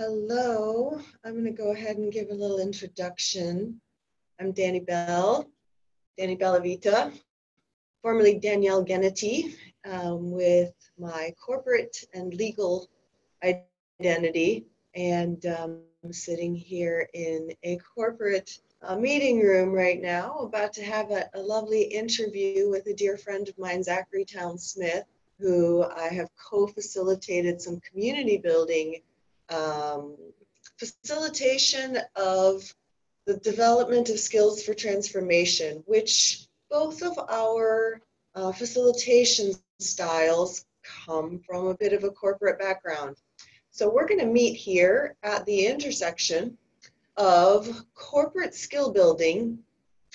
Hello, I'm going to go ahead and give a little introduction. I'm Dani Bell, Dani Bellavita, formerly Danielle Gennety, um, with my corporate and legal identity. And um, I'm sitting here in a corporate uh, meeting room right now, about to have a, a lovely interview with a dear friend of mine, Zachary Towne-Smith, who I have co facilitated some community building um, facilitation of the development of skills for transformation, which both of our uh, facilitation styles come from a bit of a corporate background. So we're going to meet here at the intersection of corporate skill building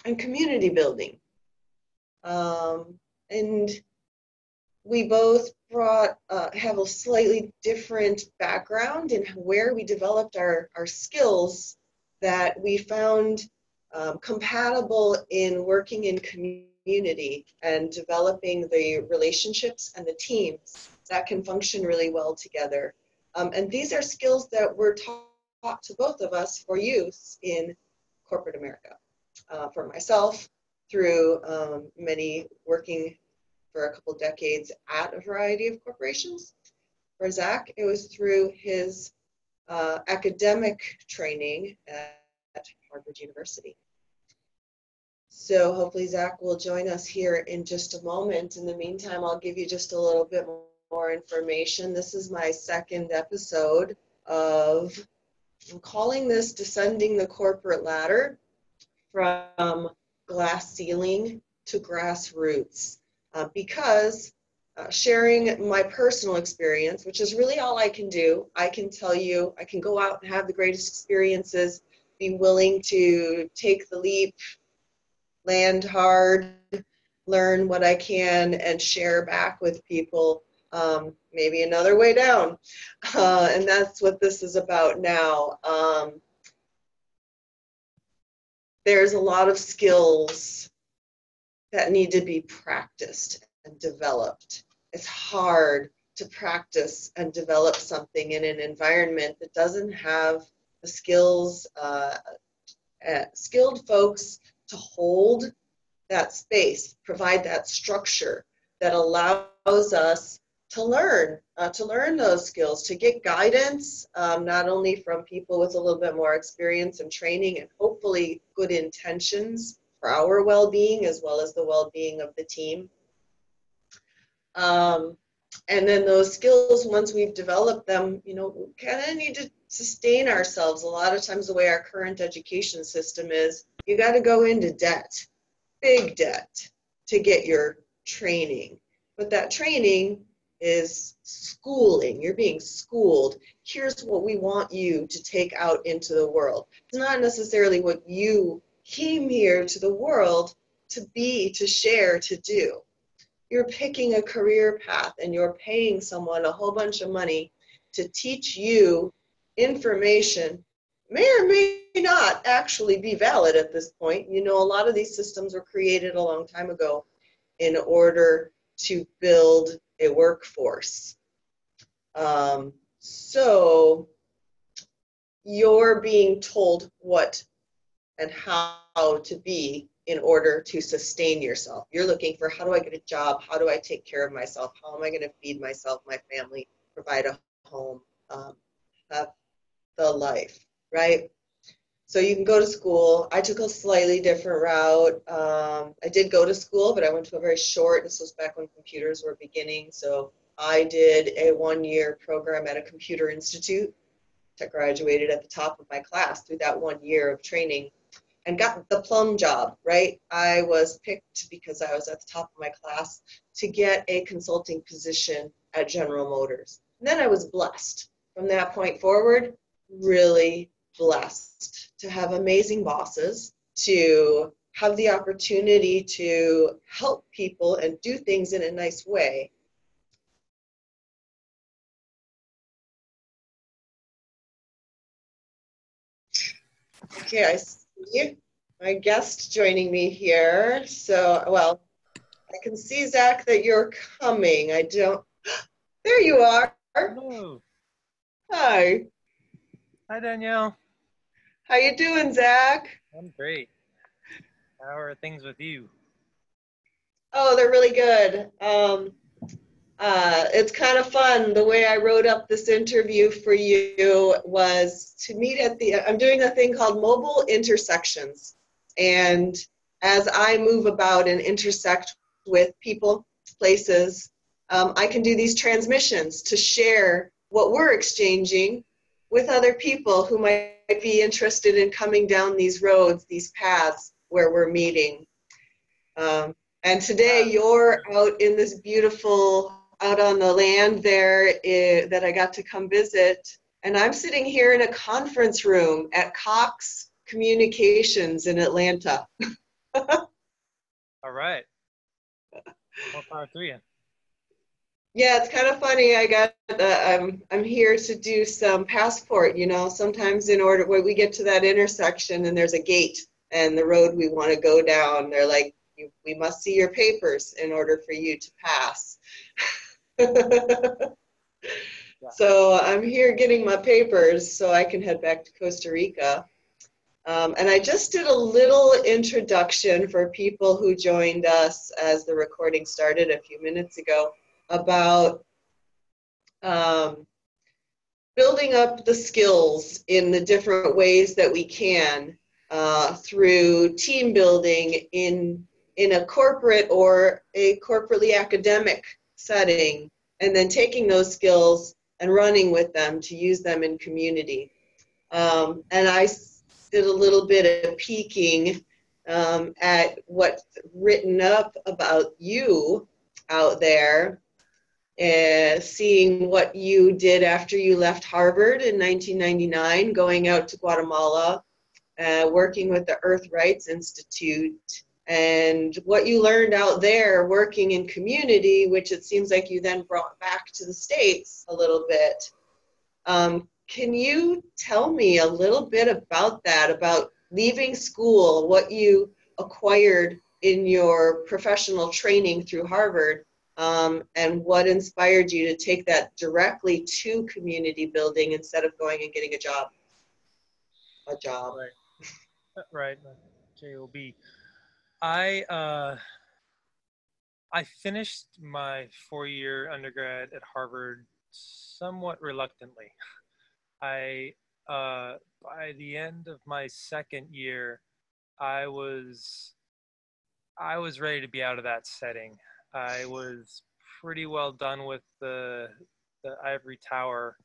and community building. Um, and we both brought uh, have a slightly different background in where we developed our, our skills that we found um, compatible in working in community and developing the relationships and the teams that can function really well together. Um, and these are skills that were taught to both of us for use in corporate America. Uh, for myself, through um, many working for a couple decades at a variety of corporations. For Zach, it was through his uh, academic training at Harvard University. So hopefully Zach will join us here in just a moment. In the meantime, I'll give you just a little bit more information. This is my second episode of, I'm calling this Descending the Corporate Ladder from Glass Ceiling to Grassroots uh, because uh, sharing my personal experience, which is really all I can do, I can tell you, I can go out and have the greatest experiences, be willing to take the leap, land hard, learn what I can, and share back with people. Um, maybe another way down. Uh, and that's what this is about now. Um, there's a lot of skills that need to be practiced and developed. It's hard to practice and develop something in an environment that doesn't have the skills, uh, uh, skilled folks to hold that space, provide that structure that allows us to learn, uh, to learn those skills, to get guidance, um, not only from people with a little bit more experience and training and hopefully good intentions, for our well-being as well as the well-being of the team. Um, and then those skills, once we've developed them, you know, kind of need to sustain ourselves. A lot of times, the way our current education system is, you got to go into debt, big debt, to get your training. But that training is schooling. You're being schooled. Here's what we want you to take out into the world. It's not necessarily what you came here to the world to be, to share, to do. You're picking a career path and you're paying someone a whole bunch of money to teach you information may or may not actually be valid at this point. You know, a lot of these systems were created a long time ago in order to build a workforce. Um, so you're being told what and how to be in order to sustain yourself. You're looking for how do I get a job? How do I take care of myself? How am I going to feed myself, my family, provide a home, um, have the life, right? So you can go to school. I took a slightly different route. Um, I did go to school, but I went to a very short, this was back when computers were beginning. So I did a one year program at a computer institute. I graduated at the top of my class through that one year of training and got the plum job, right? I was picked because I was at the top of my class to get a consulting position at General Motors. And then I was blessed. From that point forward, really blessed to have amazing bosses, to have the opportunity to help people and do things in a nice way. Okay, I my guest joining me here. So, well, I can see, Zach, that you're coming. I don't, there you are. Hello. Hi. Hi, Danielle. How you doing, Zach? I'm great. How are things with you? Oh, they're really good. Um, uh, it's kind of fun. The way I wrote up this interview for you was to meet at the. I'm doing a thing called mobile intersections, and as I move about and intersect with people, places, um, I can do these transmissions to share what we're exchanging with other people who might be interested in coming down these roads, these paths where we're meeting. Um, and today you're out in this beautiful, out on the land there that I got to come visit. And I'm sitting here in a conference room at Cox Communications in Atlanta. All right. What power three in? Yeah, it's kind of funny. I got uh, I'm I'm here to do some passport. You know, sometimes in order when we get to that intersection and there's a gate and the road we want to go down, they're like, we must see your papers in order for you to pass. So I'm here getting my papers so I can head back to Costa Rica. Um, and I just did a little introduction for people who joined us as the recording started a few minutes ago about um, building up the skills in the different ways that we can uh, through team building in in a corporate or a corporately academic setting, and then taking those skills and running with them to use them in community. Um, and I did a little bit of peeking um, at what's written up about you out there uh, seeing what you did after you left Harvard in 1999, going out to Guatemala, uh, working with the Earth Rights Institute, and what you learned out there working in community, which it seems like you then brought back to the States a little bit. Um, can you tell me a little bit about that, about leaving school, what you acquired in your professional training through Harvard, um, and what inspired you to take that directly to community building instead of going and getting a job? A job. Right. right. Job. I uh, I finished my four-year undergrad at Harvard somewhat reluctantly. I uh, by the end of my second year, I was I was ready to be out of that setting. I was pretty well done with the the ivory tower.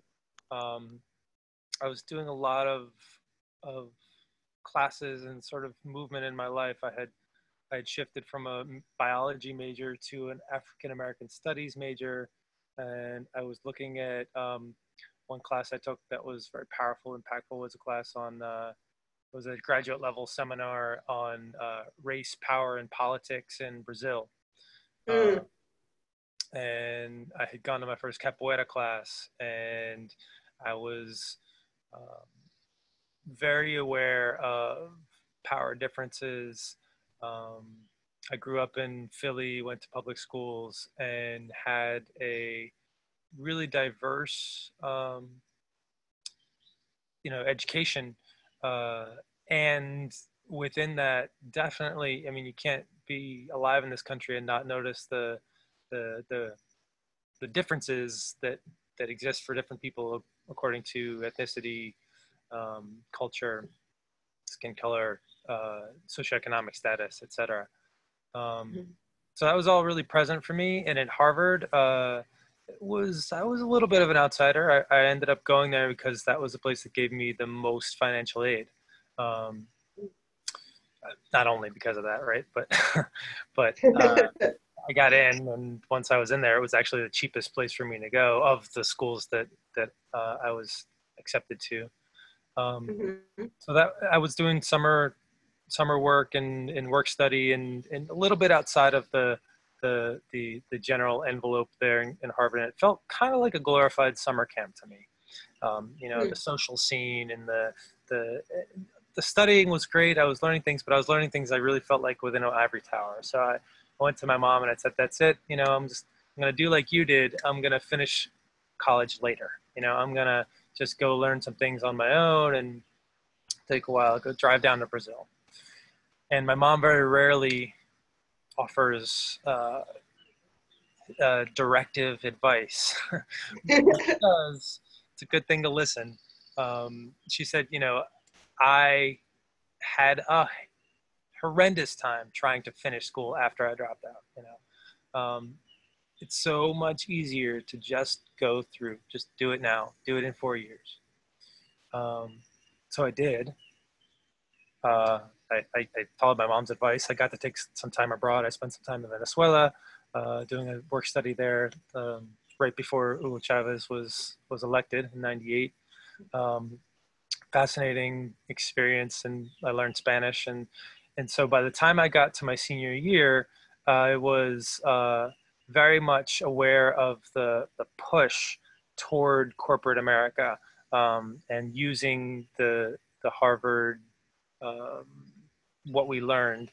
Um, I was doing a lot of of classes and sort of movement in my life. I had I had shifted from a biology major to an African American studies major, and I was looking at um, one class I took that was very powerful, impactful. Was a class on uh, was a graduate level seminar on uh, race, power, and politics in Brazil. Mm. Uh, and I had gone to my first capoeira class, and I was um, very aware of power differences. Um, I grew up in Philly, went to public schools, and had a really diverse, um, you know, education. Uh, and within that, definitely, I mean, you can't be alive in this country and not notice the the the the differences that that exist for different people according to ethnicity, um, culture, skin color, uh, socioeconomic status, etc. Um, mm-hmm. So that was all really present for me. And at Harvard, uh, was I was a little bit of an outsider. I, I, ended up going there because that was the place that gave me the most financial aid. Um, not only because of that, right? But but uh, I got in, and once I was in there, it was actually the cheapest place for me to go of the schools that that uh, I was accepted to. Um, mm-hmm. So that I was doing summer summer work and, and work study and, and a little bit outside of the the the, the general envelope there in, in Harvard. And it felt kind of like a glorified summer camp to me. Um, you know, mm-hmm. the social scene and the the the studying was great. I was learning things, but I was learning things I really felt like within an ivory tower. So I I went to my mom and I said, "That's it. You know, I'm just I'm gonna do like you did. I'm gonna finish college later. You know, I'm gonna just go learn some things on my own and take a while, go drive down to Brazil. And my mom very rarely offers uh, uh, directive advice. does, it's a good thing to listen. Um, she said, you know, I had a horrendous time trying to finish school after I dropped out. You know, um, it's so much easier to just go through, just do it now, do it in four years. Um, so I did. Uh, I, I, followed my mom's advice. I got to take some time abroad. I spent some time in Venezuela, uh, doing a work study there um, right before Hugo Chavez was was elected in '98. Um, fascinating experience, and I learned Spanish. and And so by the time I got to my senior year, uh, I was uh, very much aware of the the push toward corporate America um, and using the the Harvard um, what we learned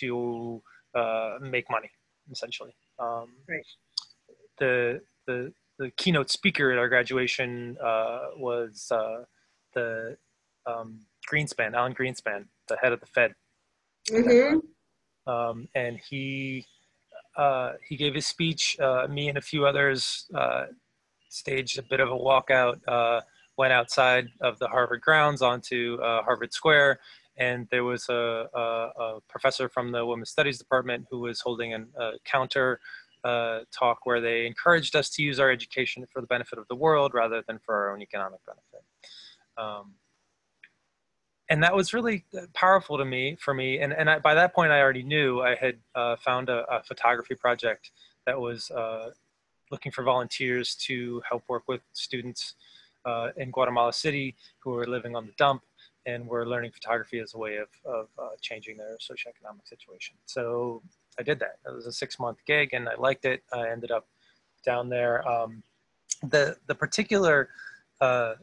to uh, make money essentially. Um, right. The the the keynote speaker at our graduation uh, was uh, the um, Greenspan, Alan Greenspan, the head of the Fed. Mm-hmm. Um, and he uh, he gave his speech. Uh, me and a few others uh, staged a bit of a walkout. Uh, went outside of the Harvard grounds onto uh, Harvard Square, and there was a, a, a, professor from the Women's Studies department who was holding an, a counter uh, talk where they encouraged us to use our education for the benefit of the world rather than for our own economic benefit. Um, and that was really uh, powerful to me for me and, and I, by that point i already knew i had uh, found a, a, photography project that was uh, looking for volunteers to help work with students uh, in guatemala city who were living on the dump and we were learning photography as a way of, of uh, changing their socioeconomic situation. So i did that. It was a six month gig and i liked it. I ended up down there. Um, the, the particular uh,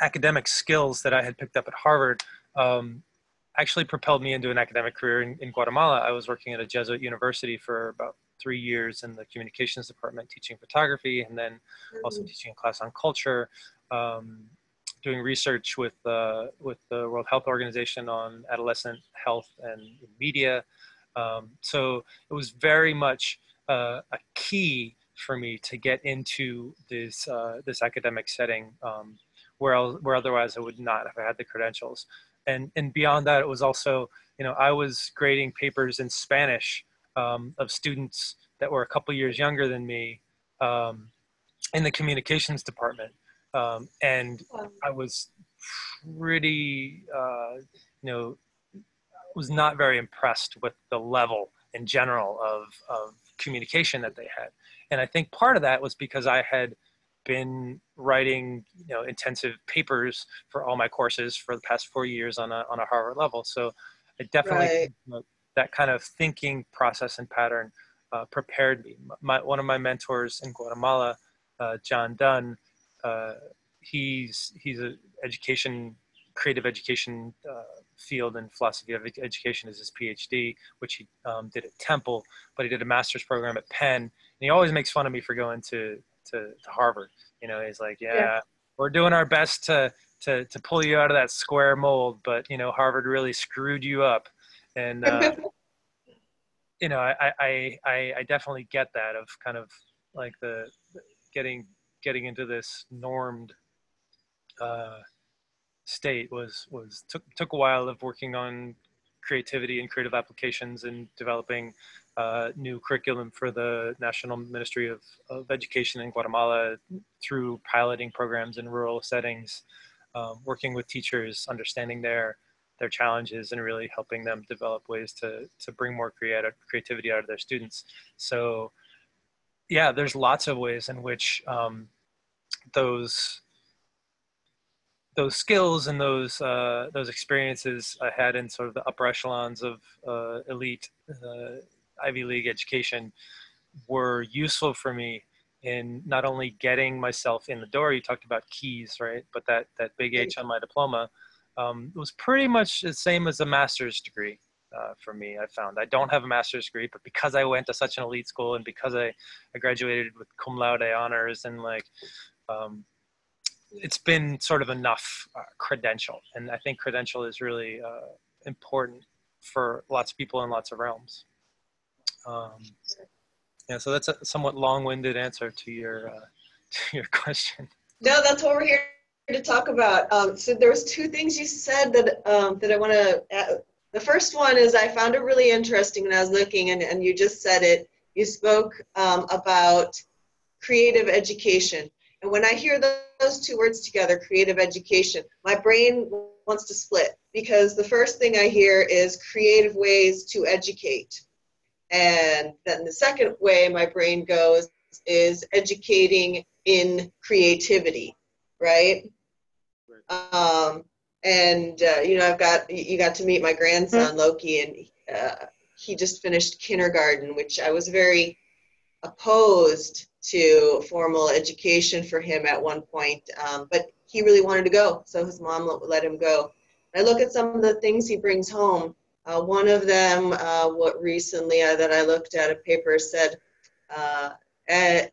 academic skills that I had picked up at Harvard um, actually propelled me into an academic career in, in, Guatemala. I was working at a Jesuit university for about three years in the communications department, teaching photography, and then also mm-hmm. teaching a class on culture, um, doing research with uh, with the World Health Organization on adolescent health and media. Um, so it was very much uh, a key for me to get into this uh, this academic setting um, where else, where otherwise I would not have had the credentials. And and beyond that, it was also you know I was grading papers in Spanish um, of students that were a couple years younger than me um, in the communications department, um, and I was pretty uh, you know was not very impressed with the level in general of of communication that they had. And I think part of that was because I had been writing you know intensive papers for all my courses for the past four years on a on a Harvard level. So I definitely right. you know, that kind of thinking process and pattern uh, prepared me. My, one of my mentors in Guatemala, uh, John Dunn, uh, he's he's an education creative education uh, field and philosophy of education is his PhD, which he um, did at Temple, but he did a master's program at Penn. And he always makes fun of me for going to to, to Harvard. You know, he's like, yeah, yeah, we're doing our best to, to, to pull you out of that square mold, but you know, Harvard really screwed you up. And, uh, you know, I, I, I, I definitely get that of kind of like the getting, getting into this normed, uh, state was, was took, took a while of working on creativity and creative applications and developing uh, new curriculum for the National Ministry of, of Education in Guatemala through piloting programs in rural settings, um, working with teachers, understanding their their challenges and really helping them develop ways to to bring more creative creativity out of their students. So yeah, there's lots of ways in which um, those those skills and those uh, those experiences I had in sort of the upper echelons of uh, elite uh, Ivy League education were useful for me in not only getting myself in the door. You talked about keys, right? But that that big H on my diploma um, was pretty much the same as a master's degree. Uh, for me, I found I don't have a master's degree, but because I went to such an elite school and because I, I graduated with cum laude honors and like um, it's been sort of enough uh, credential, and I think credential is really uh, important for lots of people in lots of realms. Um, yeah, so that's a somewhat long-winded answer to your uh, to your question. No, that's what we're here to talk about. Um, so there was two things you said that um, that I want to. The first one is I found it really interesting when I was looking, and, and you just said it. You spoke um, about creative education, and when I hear those two words together, creative education, my brain wants to split because the first thing I hear is creative ways to educate, and then the second way my brain goes is educating in creativity, right? Um, and uh, you know, I've got you got to meet my grandson mm-hmm. Loki, and uh, he just finished kindergarten, which I was very opposed to formal education for him at one point, um, but he really wanted to go, so his mom let him go. I look at some of the things he brings home. Uh, one of them, uh, what recently uh, that I looked at a paper said, uh, at,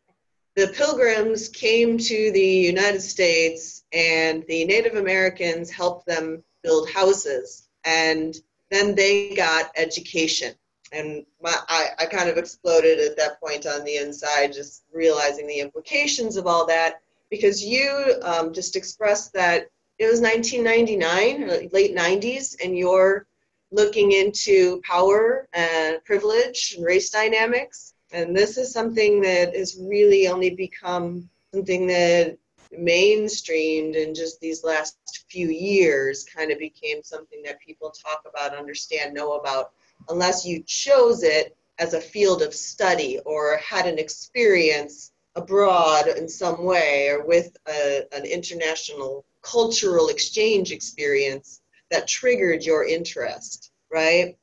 the pilgrims came to the United States and the Native Americans helped them build houses and then they got education. And my, I, I kind of exploded at that point on the inside, just realizing the implications of all that because you um, just expressed that it was 1999, late 90s, and you're looking into power and privilege and race dynamics. And this is something that has really only become something that mainstreamed in just these last few years, kind of became something that people talk about, understand, know about, unless you chose it as a field of study or had an experience abroad in some way or with a, an international cultural exchange experience that triggered your interest, right?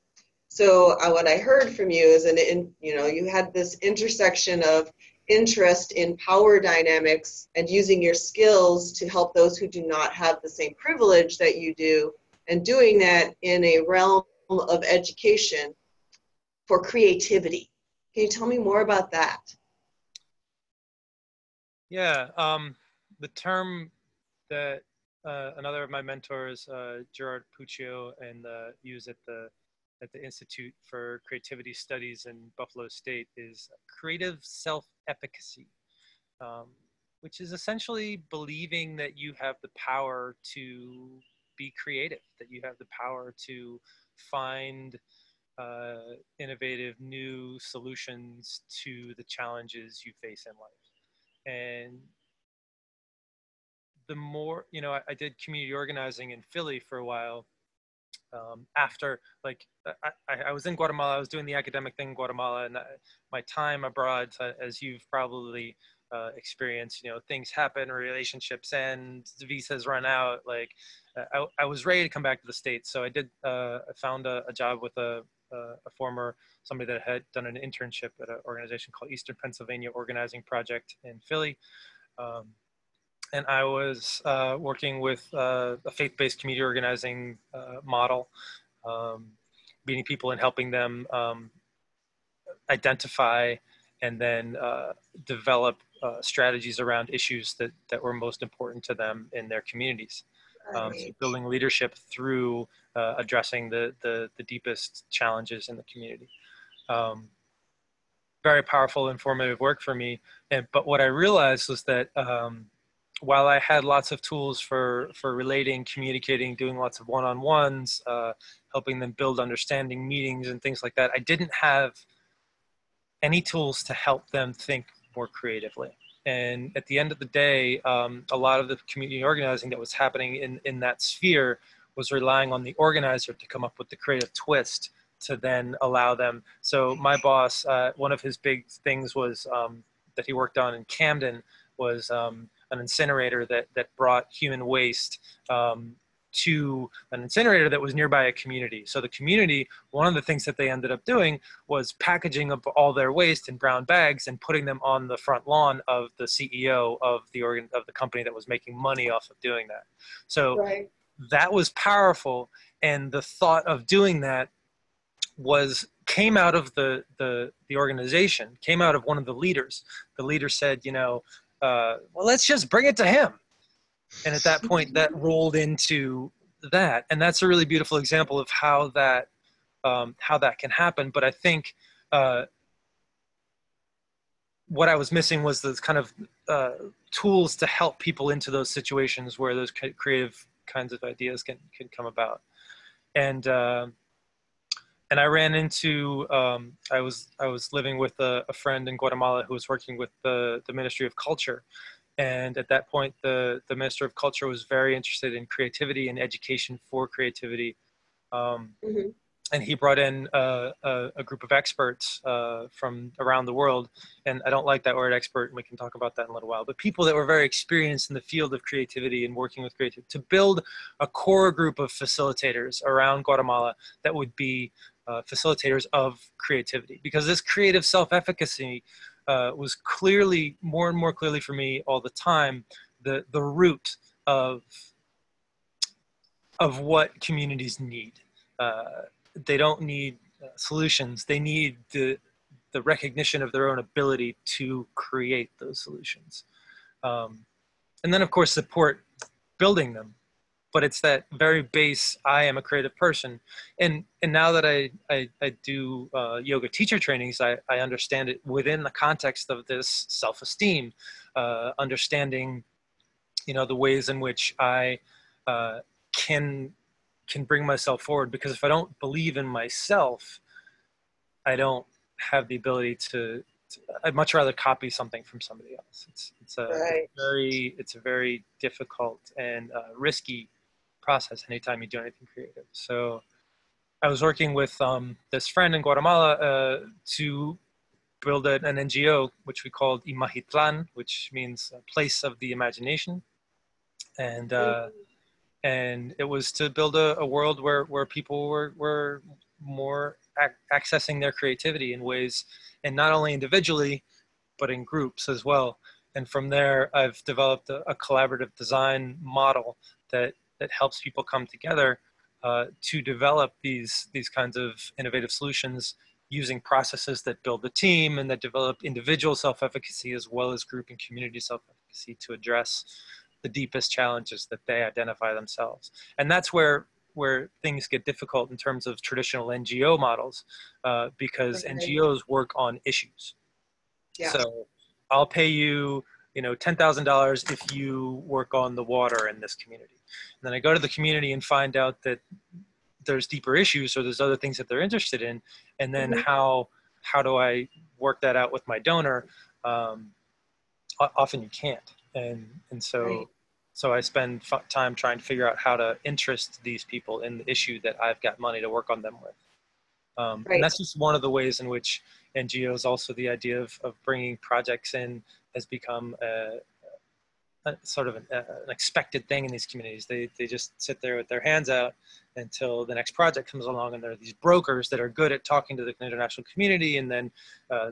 So uh, what I heard from you is, an in, you know, you had this intersection of interest in power dynamics and using your skills to help those who do not have the same privilege that you do, and doing that in a realm of education for creativity. Can you tell me more about that? Yeah, um, the term that uh, another of my mentors, uh, Gerard Puccio, and uh, use at the at the Institute for Creativity Studies in Buffalo State is creative self efficacy, um, which is essentially believing that you have the power to be creative, that you have the power to find uh, innovative new solutions to the challenges you face in life. And the more, you know, I, I did community organizing in Philly for a while um, after like I, I, was in Guatemala, I was doing the academic thing in Guatemala, and I, my time abroad, uh, as you've probably uh, experienced, you know, things happen, relationships end, visas run out. Like uh, I, I was ready to come back to the states, so I did. Uh, I found a, a, job with a, a, a, former somebody that had done an internship at an organization called Eastern Pennsylvania Organizing Project in Philly. Um, and I was uh, working with uh, a faith-based community organizing uh, model, um, meeting people and helping them um, identify and then uh, develop uh, strategies around issues that, that were most important to them in their communities. Um, so building leadership through uh, addressing the, the, the, deepest challenges in the community. Um, very powerful, informative work for me. And, but what I realized was that um, while I had lots of tools for for relating, communicating, doing lots of one-on-ones, uh, helping them build understanding meetings and things like that, I didn't have any tools to help them think more creatively. And at the end of the day, um, a lot of the community organizing that was happening in in that sphere was relying on the organizer to come up with the creative twist to then allow them. So my boss, uh, one of his big things was um, that he worked on in Camden was um, an incinerator that that brought human waste um, to an incinerator that was nearby a community. So the community, one of the things that they ended up doing was packaging up all their waste in brown bags and putting them on the front lawn of the CEO of the organ of the company that was making money off of doing that. So right. that was powerful, and the thought of doing that was came out of the the the organization, came out of one of the leaders. The leader said, you know, uh, well, let's just bring it to him. and at that point that rolled into that. And that's a really beautiful example of how that um, how that can happen. But i think uh, what i was missing was those kind of uh, tools to help people into those situations where those creative kinds of ideas can can come about. And uh, and I ran into um, I was I was living with a, a, friend in Guatemala who was working with the the Ministry of Culture, and at that point the the Minister of Culture was very interested in creativity and education for creativity. Um, mm-hmm and he brought in a, a, a group of experts uh, from around the world. And I don't like that word expert, and we can talk about that in a little while, but people that were very experienced in the field of creativity and working with creativity to build a core group of facilitators around Guatemala that would be uh, facilitators of creativity. Because this creative self efficacy uh, was clearly, more and more clearly for me all the time, the, the root of, of what communities need. Uh, they don't need uh, solutions. They need the the recognition of their own ability to create those solutions, um, and then of course support building them. But it's that very base. I am a creative person, and and now that I I, I do uh, yoga teacher trainings, I I understand it within the context of this self esteem, uh, understanding, you know, the ways in which I uh, can can bring myself forward because if I don't believe in myself, I don't have the ability to, to I'd much rather copy something from somebody else. It's, it's a right. very, it's a very difficult and uh, risky process anytime you do anything creative. So I was working with um, this friend in Guatemala uh, to build an, NGO, which we called Imagitlan, which means place of the imagination. And uh, and it was to build a, a world where, where people were, were more ac- accessing their creativity in ways and not only individually but in groups as well and from there i've developed a, a collaborative design model that that helps people come together uh, to develop these these kinds of innovative solutions using processes that build the team and that develop individual self-efficacy as well as group and community self-efficacy to address the deepest challenges that they identify themselves. And that's where where things get difficult in terms of traditional NGO models, uh, because okay. NGOs work on issues. Yeah. So I'll pay you, you know, ten thousand dollars if you work on the water in this community. And then I go to the community and find out that there's deeper issues or there's other things that they're interested in, and then mm-hmm. how how do I work that out with my donor? Um, often you can't and and so right. so I spend f- time trying to figure out how to interest these people in the issue that I've got money to work on them with. Um, right. And that's just one of the ways in which NGOs also the idea of, of bringing projects in has become a, a sort of an, a, an, expected thing in these communities. They, they just sit there with their hands out until the next project comes along and there are these brokers that are good at talking to the international community and then uh,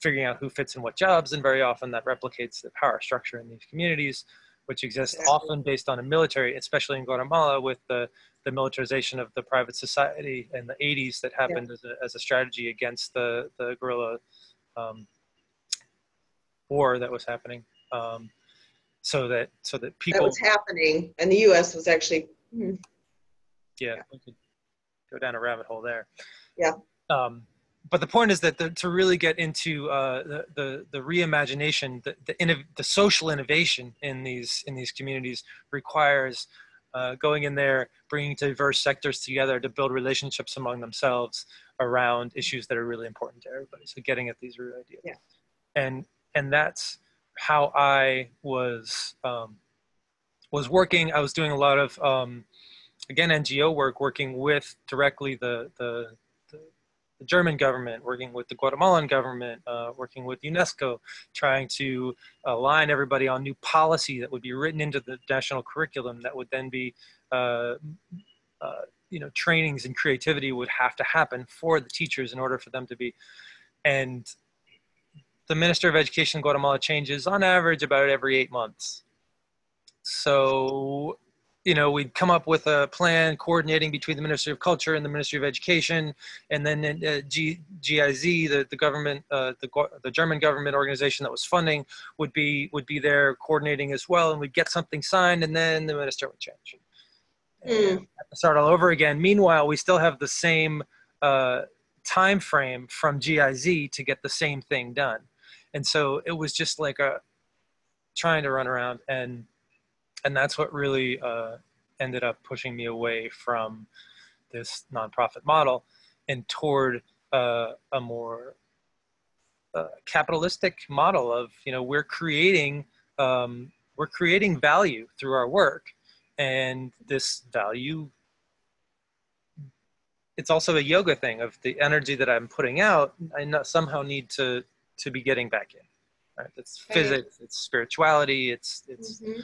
figuring out who fits in what jobs, and very often that replicates the power structure in these communities, which exists exactly. often based on a military, especially in Guatemala with the, the militarization of the private society in the 80s that happened yeah. as, a, as a strategy against the, the guerrilla um, war that was happening. Um, so that so that people that was happening, and the U.S. was actually hmm. yeah, yeah. we could go down a rabbit hole there. Yeah. Um, but the point is that the, to really get into uh, the, the, the reimagination, the the, innov- the social innovation in these in these communities requires uh, going in there, bringing diverse sectors together to build relationships among themselves around issues that are really important to everybody. So getting at these root ideas, yeah. and and that's how I was um, was working. I was doing a lot of um, again NGO work, working with directly the the the German government, working with the Guatemalan government, uh, working with UNESCO, trying to align everybody on new policy that would be written into the national curriculum that would then be, uh, uh, you know, trainings and creativity would have to happen for the teachers in order for them to be. And the Minister of Education in Guatemala changes on average about every eight months. So you know, we'd come up with a plan coordinating between the Ministry of Culture and the Ministry of Education, and then uh, G, GIZ, the, the government, uh, the, the German government organization that was funding, would be would be there coordinating as well, and we'd get something signed, and then the minister would change. Mm. Start all over again. Meanwhile, we still have the same uh, time frame from GIZ to get the same thing done, and so it was just like a trying to run around. And and that's what really uh, ended up pushing me away from this nonprofit model and toward uh, a more uh, capitalistic model of you know we're creating um, we're creating value through our work. And this value it's also a yoga thing of the energy that i'm putting out. I somehow need to to be getting back in right? It's physics it's spirituality it's it's mm-hmm.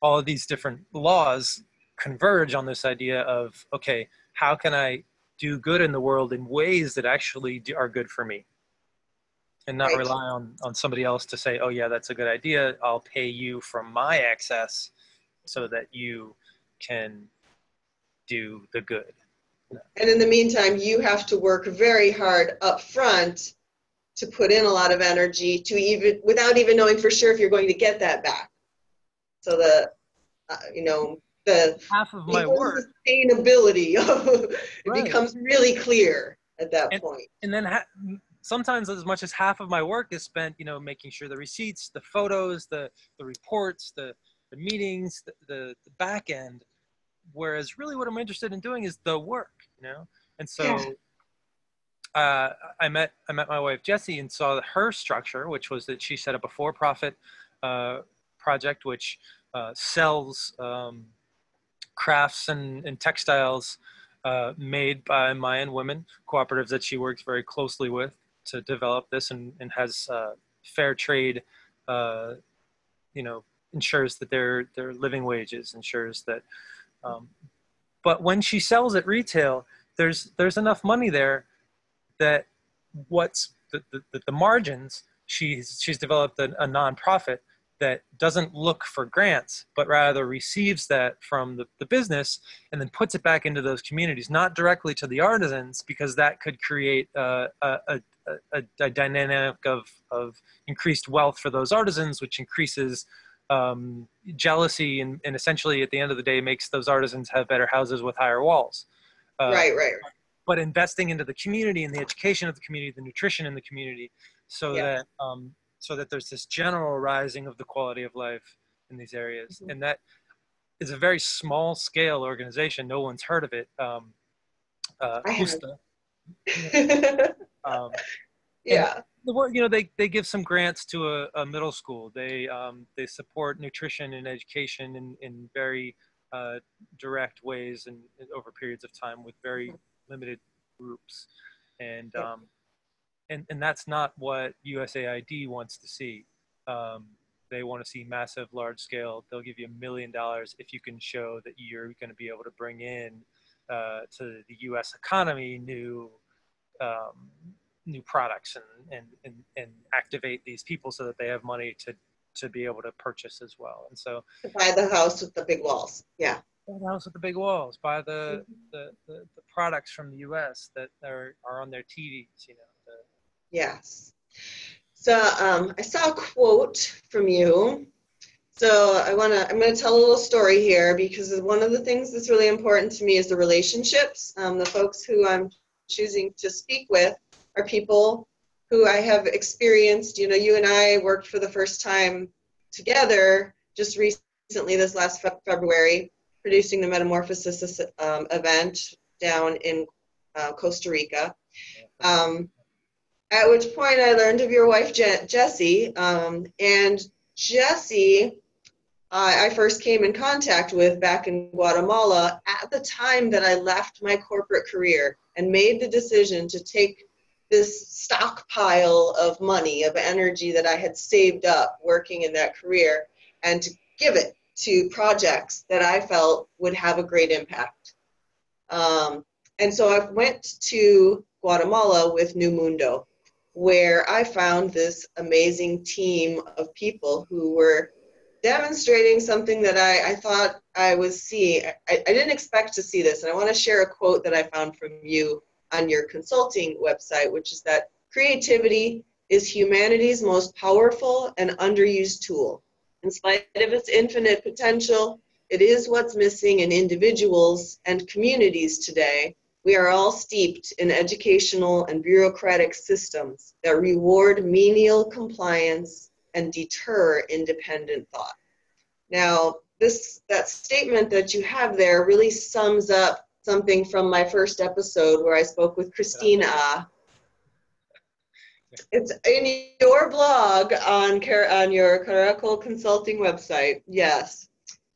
all of these different laws converge on this idea of okay how can i do good in the world in ways that actually do, are good for me? And not right. rely on on somebody else to say oh yeah that's a good idea i'll pay you from my excess so that you can do the good. And in the meantime you have to work very hard up front to put in a lot of energy to even without even knowing for sure if you're going to get that back so the uh, you know the half of my work sustainability it right. becomes really clear at that and, point. And then ha- sometimes as much as half of my work is spent, you know, making sure the receipts, the photos, the the reports, the the meetings, the, the, the back end. Whereas really what I'm interested in doing is the work, you know? And so yeah. Uh, I met I met my wife Jessie and saw her structure, which was that she set up a for-profit uh, project, which uh, sells um, crafts and, and textiles uh, made by Mayan women, cooperatives that she works very closely with to develop this and, and has uh, fair trade, uh, you know, ensures that their, their living wages, ensures that, um, but when she sells at retail, there's, there's enough money there that what's the, the, the margins, she's, she's developed a, a nonprofit that doesn't look for grants, but rather receives that from the, the business and then puts it back into those communities, not directly to the artisans, because that could create a, a, a, a, dynamic of, of increased wealth for those artisans, which increases um, jealousy and, and essentially at the end of the day makes those artisans have better houses with higher walls. Uh, right, right. But investing into the community and the education of the community, the nutrition in the community, so yeah. that um, so that there's this general rising of the quality of life in these areas. Mm-hmm. and that is a very small scale organization. No one's heard of it. Um, uh, um, yeah. the work you know they, they give some grants to a, a middle school. They um, they support nutrition and education in, in very uh, direct ways and, over periods of time with very mm-hmm. Limited groups and um, and, and that's not what USAID wants to see. Um, they want to see massive, large scale. They'll give you a million dollars if you can show that you're going to be able to bring in uh, to the U.S. economy new um, new products and, and, and, and activate these people so that they have money to, to be able to purchase as well. And so to buy the house with the big walls. Yeah. The house with the big walls. Buy the, mm-hmm. the, the, the, products from the U.S. that are, are on their TVs, you know, Yes. So um, I saw a quote from you. So I want to, I'm going to tell a little story here because one of the things that's really important to me is the relationships. Um, the folks who I'm choosing to speak with are people who I have experienced. You know, you and I worked for the first time together just recently, this last fe- February, producing the Metamorphosis um, event down in uh, Costa Rica. Um, at which point I learned of your wife, Je- Jessie. Um, and Jessie, uh, I first came in contact with back in Guatemala at the time that I left my corporate career and made the decision to take this stockpile of money, of energy that I had saved up working in that career, and to give it to projects that I felt would have a great impact. Um, and so I went to Guatemala with New Mundo where I found this amazing team of people who were demonstrating something that I, I thought I was seeing. I, I didn't expect to see this, and I want to share a quote that I found from you on your consulting website, which is that creativity is humanity's most powerful and underused tool. In spite of its infinite potential, it is what's missing in individuals and communities today. We are all steeped in educational and bureaucratic systems that reward menial compliance and deter independent thought. Now, this that statement that you have there really sums up something from my first episode where I spoke with Christina. It's in your blog on on your Caracol Consulting website. Yes.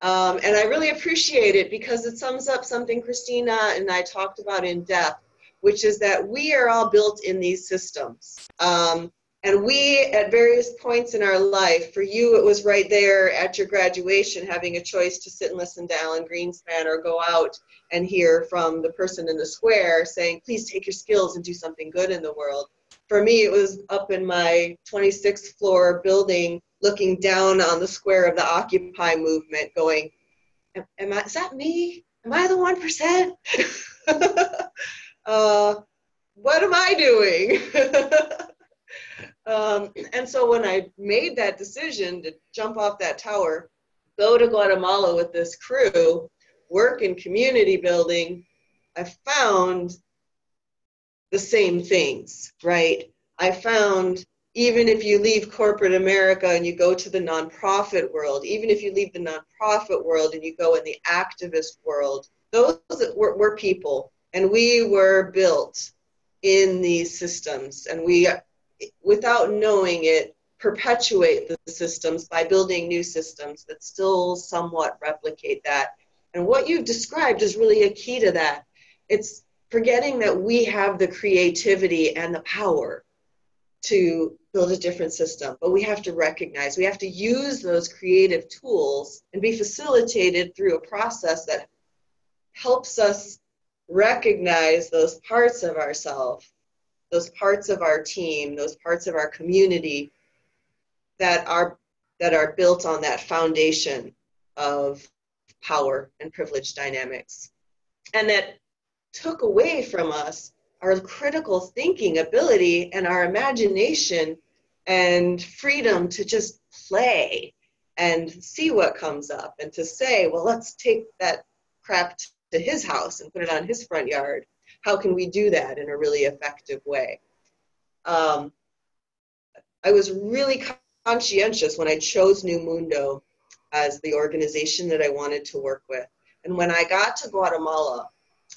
Um, and I really appreciate it because it sums up something Christina and I talked about in depth, which is that we are all built in these systems. Um, and we, at various points in our life, for you, it was right there at your graduation, having a choice to sit and listen to Alan Greenspan or go out and hear from the person in the square saying, please take your skills and do something good in the world. For me, it was up in my 26th floor building, looking down on the square of the Occupy movement, going, am, I, is that me? Am I the 1%? uh, what am I doing? Um, and so when I made that decision to jump off that tower, go to Guatemala with this crew, work in community building, I found the same things, right? I found even if you leave corporate America and you go to the nonprofit world, even if you leave the nonprofit world and you go in the activist world, those were, were people and we were built in these systems and we without knowing it, perpetuate the systems by building new systems that still somewhat replicate that. And what you've described is really a key to that. It's forgetting that we have the creativity and the power to build a different system, but we have to recognize, we have to use those creative tools and be facilitated through a process that helps us recognize those parts of ourselves those parts of our team, those parts of our community that are that are built on that foundation of power and privilege dynamics. And that took away from us our critical thinking ability and our imagination and freedom to just play and see what comes up and to say, well, let's take that crap to his house and put it on his front yard how can we do that in a really effective way? Um, I was really conscientious when I chose NuMundo as the organization that I wanted to work with. And when I got to Guatemala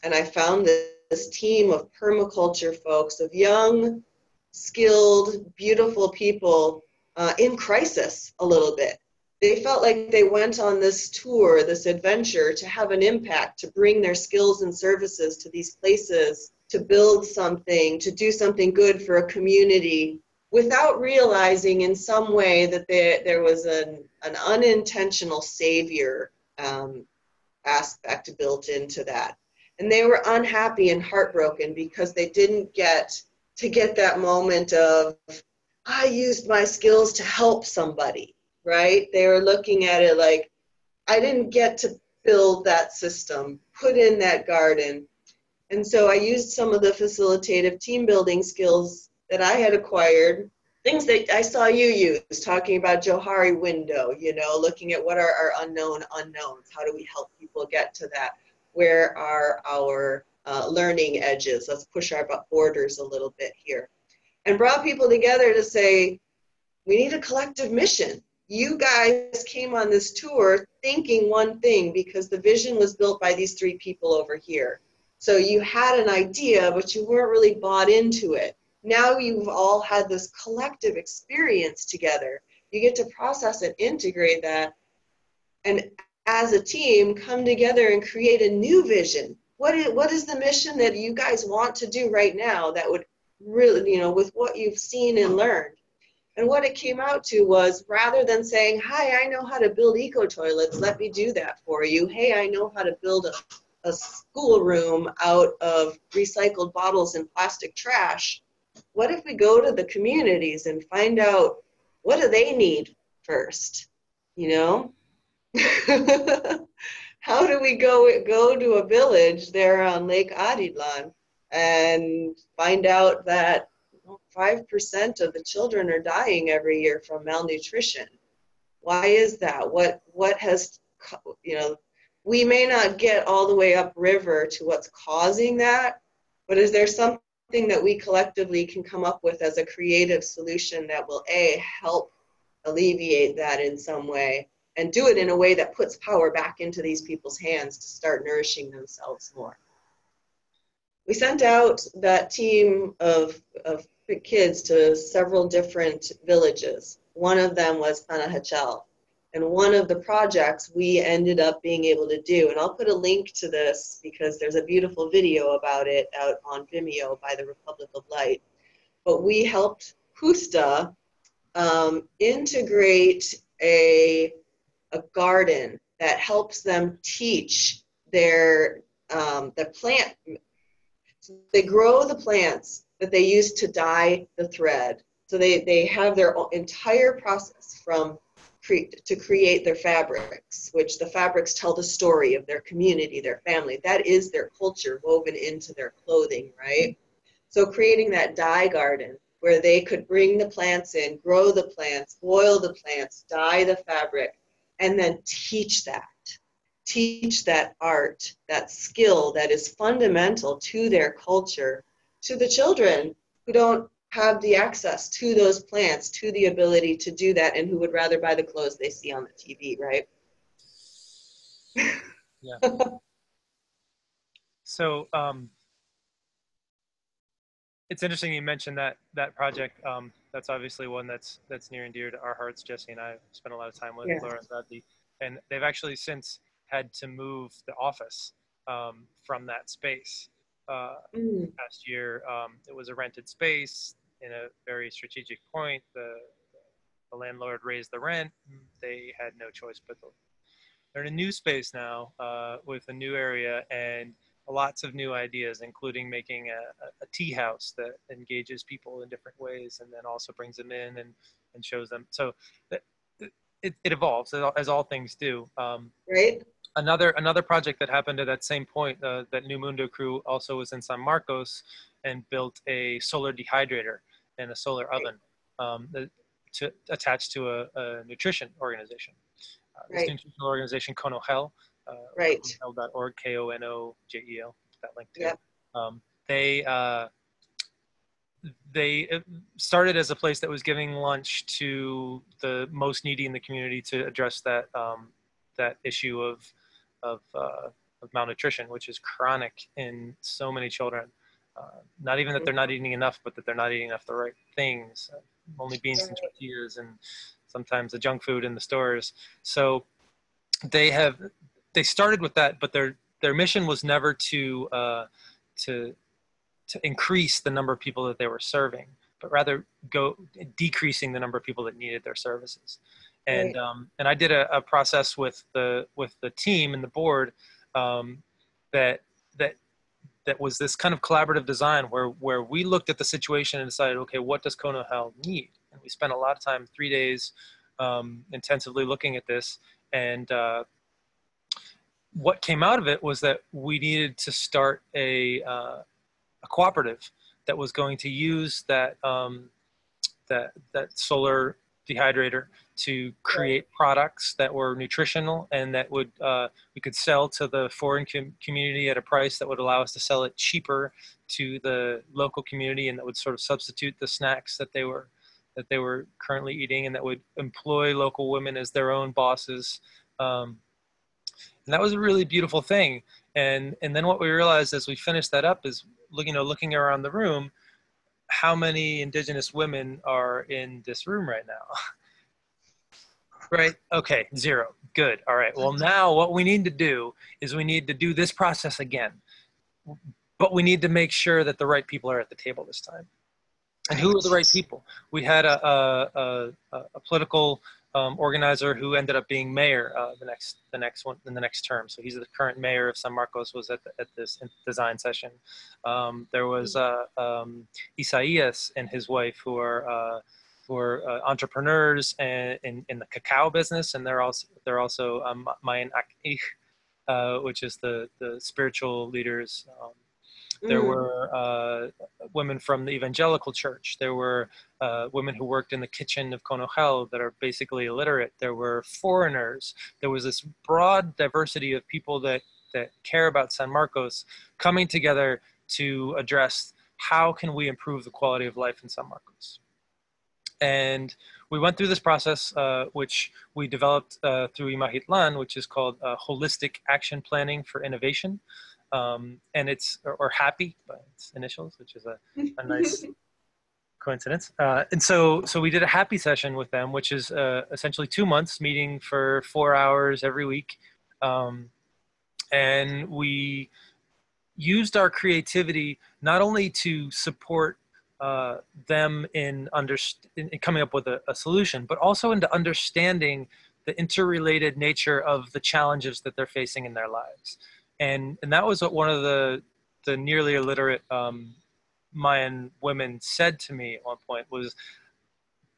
and I found this, this team of permaculture folks, of young, skilled, beautiful people uh, in crisis a little bit, they felt like they went on this tour, this adventure to have an impact, to bring their skills and services to these places, to build something, to do something good for a community without realizing in some way that there, there was an, an unintentional savior um, aspect built into that. And they were unhappy and heartbroken because they didn't get to get that moment of, I used my skills to help somebody right? They were looking at it like, I didn't get to build that system, put in that garden. And so I used some of the facilitative team building skills that I had acquired, things that I saw you use, talking about Johari window, you know, looking at what are our unknown unknowns, how do we help people get to that? Where are our uh, learning edges? Let's push our borders a little bit here. And brought people together to say, we need a collective mission you guys came on this tour thinking one thing because the vision was built by these three people over here. So you had an idea, but you weren't really bought into it. Now you've all had this collective experience together. You get to process and integrate that. And as a team, come together and create a new vision. What is, what is the mission that you guys want to do right now that would really, you know, with what you've seen and learned? And what it came out to was rather than saying, Hi, I know how to build eco toilets, let me do that for you. Hey, I know how to build a, a schoolroom out of recycled bottles and plastic trash. What if we go to the communities and find out what do they need first? You know? How do we go go to a village there on Lake Atitlan and find out that five percent of the children are dying every year from malnutrition? Why is that? What what has you know? We may not get all the way upriver to what's causing that, but is there something that we collectively can come up with as a creative solution that will a help alleviate that in some way and do it in a way that puts power back into these people's hands to start nourishing themselves more. We sent out that team of, of kids to several different villages. One of them was Panajachel. And one of the projects we ended up being able to do, and I'll put a link to this because there's a beautiful video about it out on Vimeo by the Republic of Light. But we helped Justa um, integrate a a garden that helps them teach their um, the plant. they grow the plants that they use to dye the thread. So they, they have their entire process from cre- to create their fabrics, which the fabrics tell the story of their community, their family. That is their culture woven into their clothing, right? So creating that dye garden where they could bring the plants in, grow the plants, boil the plants, dye the fabric, and then teach that. Teach that art that skill that is fundamental to their culture to the children who don't have the access to those plants to the ability to do that and who would rather buy the clothes they see on the tv right? Yeah. So um, it's interesting you mentioned that that project um, that's obviously one that's that's near and dear to our hearts. Jesse and I spent a lot of time with yeah. Laura and they've actually since had to move the office um, from that space. Uh, mm. Last year, um, it was a rented space in a very strategic point. The the landlord raised the rent. They had no choice but to. They're in a new space now uh, with a new area and lots of new ideas, including making a, a, tea house that engages people in different ways and then also brings them in and, and shows them. So that, it, it evolves as all things do. Um, right. Another another project that happened at that same point, uh, that NuMundo crew also was in San Marcos and built a solar dehydrator and a solar right. oven um, to attach to a, a nutrition organization. Uh, this right. nutrition organization, Konojel, uh, right. Konojel.org, K-O-N-O-J-E-L, that link too. Yep. Um, they uh, they started as a place that was giving lunch to the most needy in the community to address that um, that issue of of, uh, of malnutrition, which is chronic in so many children. Uh, not even that they're not eating enough, but that they're not eating enough the right things. Uh, only beans and tortillas, and sometimes the junk food in the stores. So they have they started with that, but their their mission was never to uh, to to increase the number of people that they were serving, but rather go decreasing the number of people that needed their services. And right. um, and I did a, a, process with the with the team and the board um, that that that was this kind of collaborative design where where we looked at the situation and decided, okay, what does Konojel need? And we spent a lot of time, three days, um, intensively looking at this. And uh, what came out of it was that we needed to start a uh, a cooperative that was going to use that um, that that solar dehydrator to create products that were nutritional and that would uh, we could sell to the foreign com- community at a price that would allow us to sell it cheaper to the local community and that would sort of substitute the snacks that they were that they were currently eating and that would employ local women as their own bosses um, and that was a really beautiful thing and and then what we realized as we finished that up is looking, you know, looking around the room, how many indigenous women are in this room right now? right? Okay, zero. Good. All right. Well, now what we need to do is we need to do this process again. But we need to make sure that the right people are at the table this time. And who are the right people? We had a, a, a, a political um, organizer who ended up being mayor uh, the next the next one in the next term. So he's the current mayor of San Marcos. Was at the, at this design session. Um, there was uh, um, Isaias and his wife who are uh, who are uh, entrepreneurs and in, in the cacao business, and they're also they're also um, Mayan Ajq'ij, uh, which is the the spiritual leaders. There mm. were uh, women from the evangelical church. There were uh, women who worked in the kitchen of Konojel that are basically illiterate. There were foreigners. There was this broad diversity of people that that care about San Marcos coming together to address how can we improve the quality of life in San Marcos. And we went through this process, uh, which we developed uh, through Imahitlan, which is called uh, Holistic Action Planning for Innovation. Um, and it's, or, or, HAPI by its initials, which is a, a nice coincidence. Uh, and so, so we did a happy session with them, which is uh, essentially two months meeting for four hours every week. Um, and we used our creativity not only to support uh, them in, under, in coming up with a, a, solution, but also into understanding the interrelated nature of the challenges that they're facing in their lives. And, and that was what one of the, the nearly illiterate um, Mayan women said to me at one point was,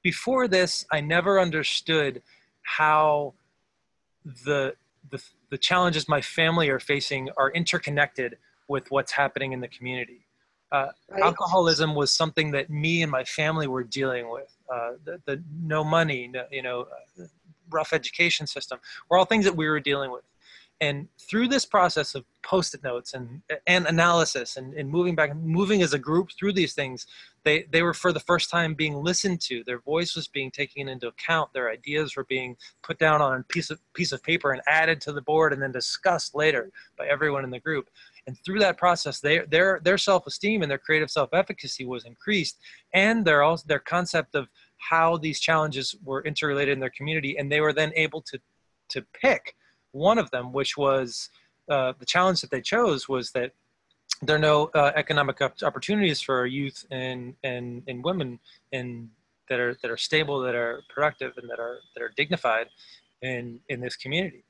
before this, I never understood how the, the, the challenges my family are facing are interconnected with what's happening in the community. Uh, right. Alcoholism was something that me and my family were dealing with. Uh, the, the, no money, no, you know, rough education system were all things that we were dealing with. And through this process of post-it notes and and analysis and, and moving back, moving as a group through these things, they they were for the first time being listened to. Their voice was being taken into account. Their ideas were being put down on a piece of piece of paper and added to the board and then discussed later by everyone in the group and through that process they, their their self-esteem and their creative self-efficacy was increased and their also their concept of how these challenges were interrelated in their community and they were then able to to pick one of them which was uh, the challenge that they chose was that there are no uh, economic opportunities for youth and and, and women in that are that are stable that are productive and that are that are dignified in in this community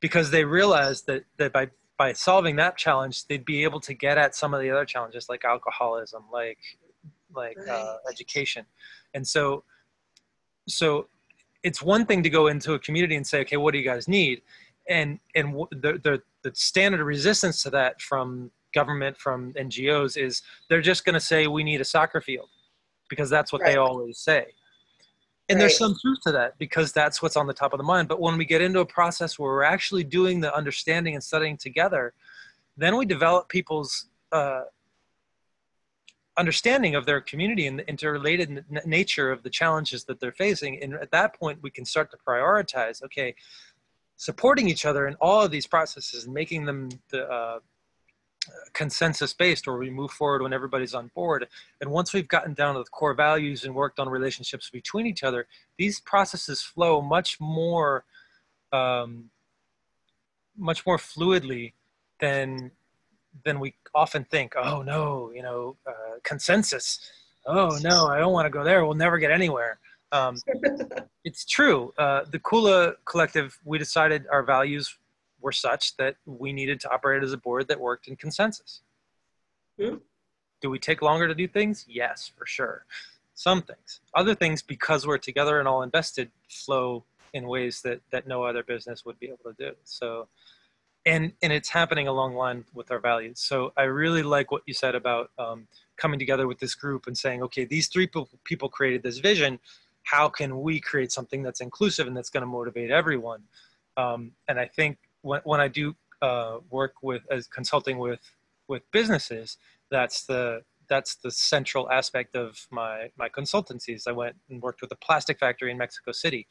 because they realized that that by by solving that challenge, they'd be able to get at some of the other challenges like alcoholism, like like uh, right. uh, education, and so so it's one thing to go into a community and say, okay, what do you guys need, and and the the, the standard resistance to that from government from NGOs is they're just going to say we need a soccer field because that's what right. they always say. And right. there's some truth to that because that's what's on the top of the mind. But when we get into a process where we're actually doing the understanding and studying together, then we develop people's uh, understanding of their community and the interrelated n- nature of the challenges that they're facing. And at that point, we can start to prioritize okay, supporting each other in all of these processes and making them the uh, consensus based or we move forward when everybody's on board and once we've gotten down to the core values and worked on relationships between each other these processes flow much more um, much more fluidly than than we often think oh no you know uh, consensus oh no i don't want to go there we'll never get anywhere um, it's true uh, the kula collective we decided our values were such that we needed to operate as a board that worked in consensus. Hmm. Do we take longer to do things? Yes, for sure. Some things. Other things, because we're together and all invested, flow in ways that, that no other business would be able to do. So, and, and it's happening along line with our values. So I really like what you said about um, coming together with this group and saying, okay, these three people created this vision. How can we create something that's inclusive and that's going to motivate everyone? Um, and I think when, when I do uh, work with as consulting with with businesses, that's the that's the central aspect of my my consultancies. I went and worked with a plastic factory in Mexico City,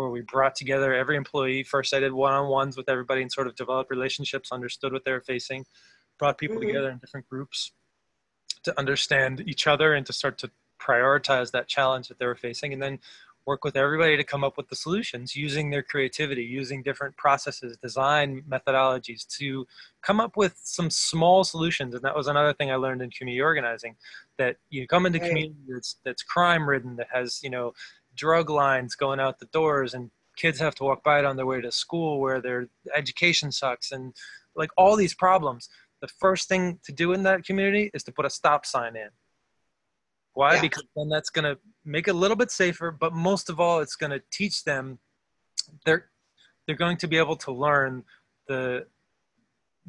where we brought together every employee. First, I did one-on-ones with everybody and sort of developed relationships, understood what they were facing, brought people mm-hmm. together in different groups to understand each other and to start to prioritize that challenge that they were facing, and then work with everybody to come up with the solutions using their creativity, using different processes, design methodologies to come up with some small solutions. And that was another thing I learned in community organizing that you come into right. community that's, that's crime ridden, that has, you know, drug lines going out the doors and kids have to walk by it on their way to school where their education sucks and like all these problems. The first thing to do in that community is to put a stop sign in Why? Yeah. Because then that's going to make it a little bit safer, but most of all, it's going to teach them they're they're going to be able to learn the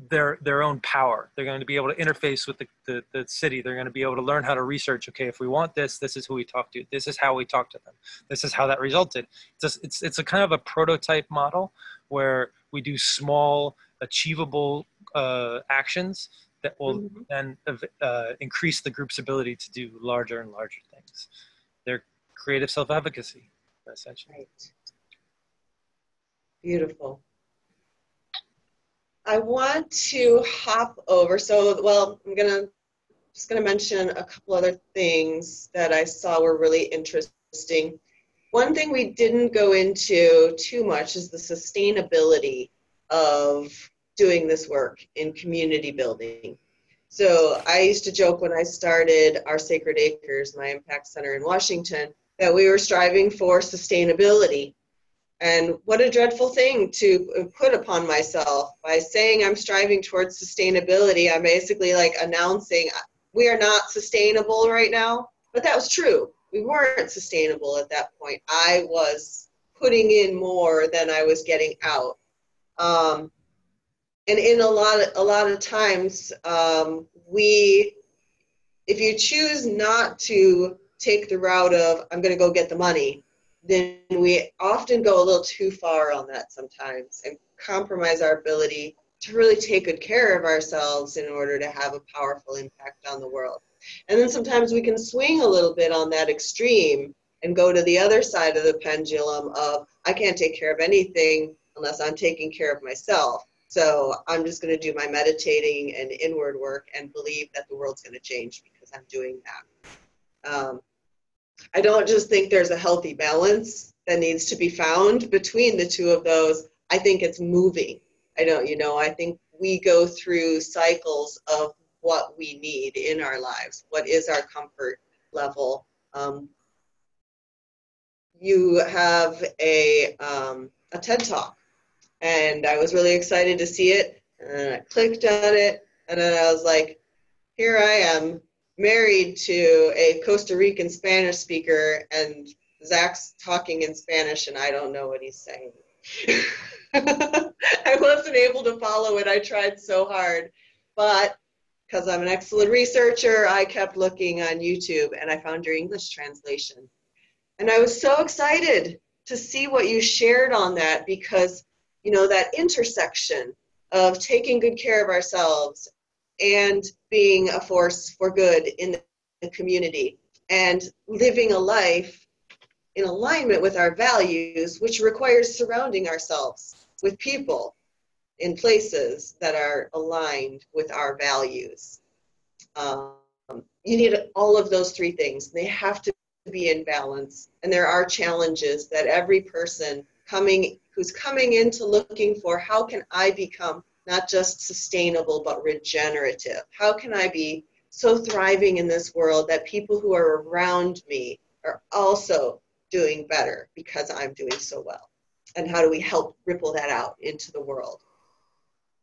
their their own power. They're going to be able to interface with the, the, the, city. They're going to be able to learn how to research. Okay, if we want this, this is who we talk to. This is how we talk to them. This is how that resulted. It's a, it's it's a kind of a prototype model where we do small, achievable uh, actions that will mm-hmm. then uh, increase the group's ability to do larger and larger things. They're creative self-efficacy, essentially. Right. Beautiful. I want to hop over. So, well, I'm gonna just gonna mention a couple other things that I saw were really interesting. One thing we didn't go into too much is the sustainability of doing this work in community building. So I used to joke when I started our Sacred Acres, my impact center in Washington, that we were striving for sustainability. And what a dreadful thing to put upon myself by saying I'm striving towards sustainability. I'm basically like announcing we are not sustainable right now. But that was true. We weren't sustainable at that point. I was putting in more than I was getting out. Um, and in a lot of, a lot of times, um, we, if you choose not to take the route of I'm going to go get the money, then we often go a little too far on that sometimes and compromise our ability to really take good care of ourselves in order to have a powerful impact on the world. And then sometimes we can swing a little bit on that extreme and go to the other side of the pendulum of I can't take care of anything unless I'm taking care of myself. So I'm just going to do my meditating and inward work and believe that the world's going to change because I'm doing that. Um, I don't just think there's a healthy balance that needs to be found between the two of those. I think it's moving. I don't, you know, I think we go through cycles of what we need in our lives. What is our comfort level? Um, you have a, um, a TED Talk, and I was really excited to see it. And I clicked on it, and then I was like, here I am married to a Costa Rican Spanish speaker, and Zach's talking in Spanish, and I don't know what he's saying. I wasn't able to follow it. I tried so hard, but because I'm an excellent researcher, I kept looking on YouTube and I found your English translation. And I was so excited to see what you shared on that because, you know, that intersection of taking good care of ourselves and being a force for good in the community and living a life in alignment with our values, which requires surrounding ourselves with people in places that are aligned with our values. Um, you need all of those three things. They have to be in balance. And there are challenges that every person coming who's coming into looking for how can I become not just sustainable, but regenerative? How can I be so thriving in this world that people who are around me are also doing better because I'm doing so well? And how do we help ripple that out into the world?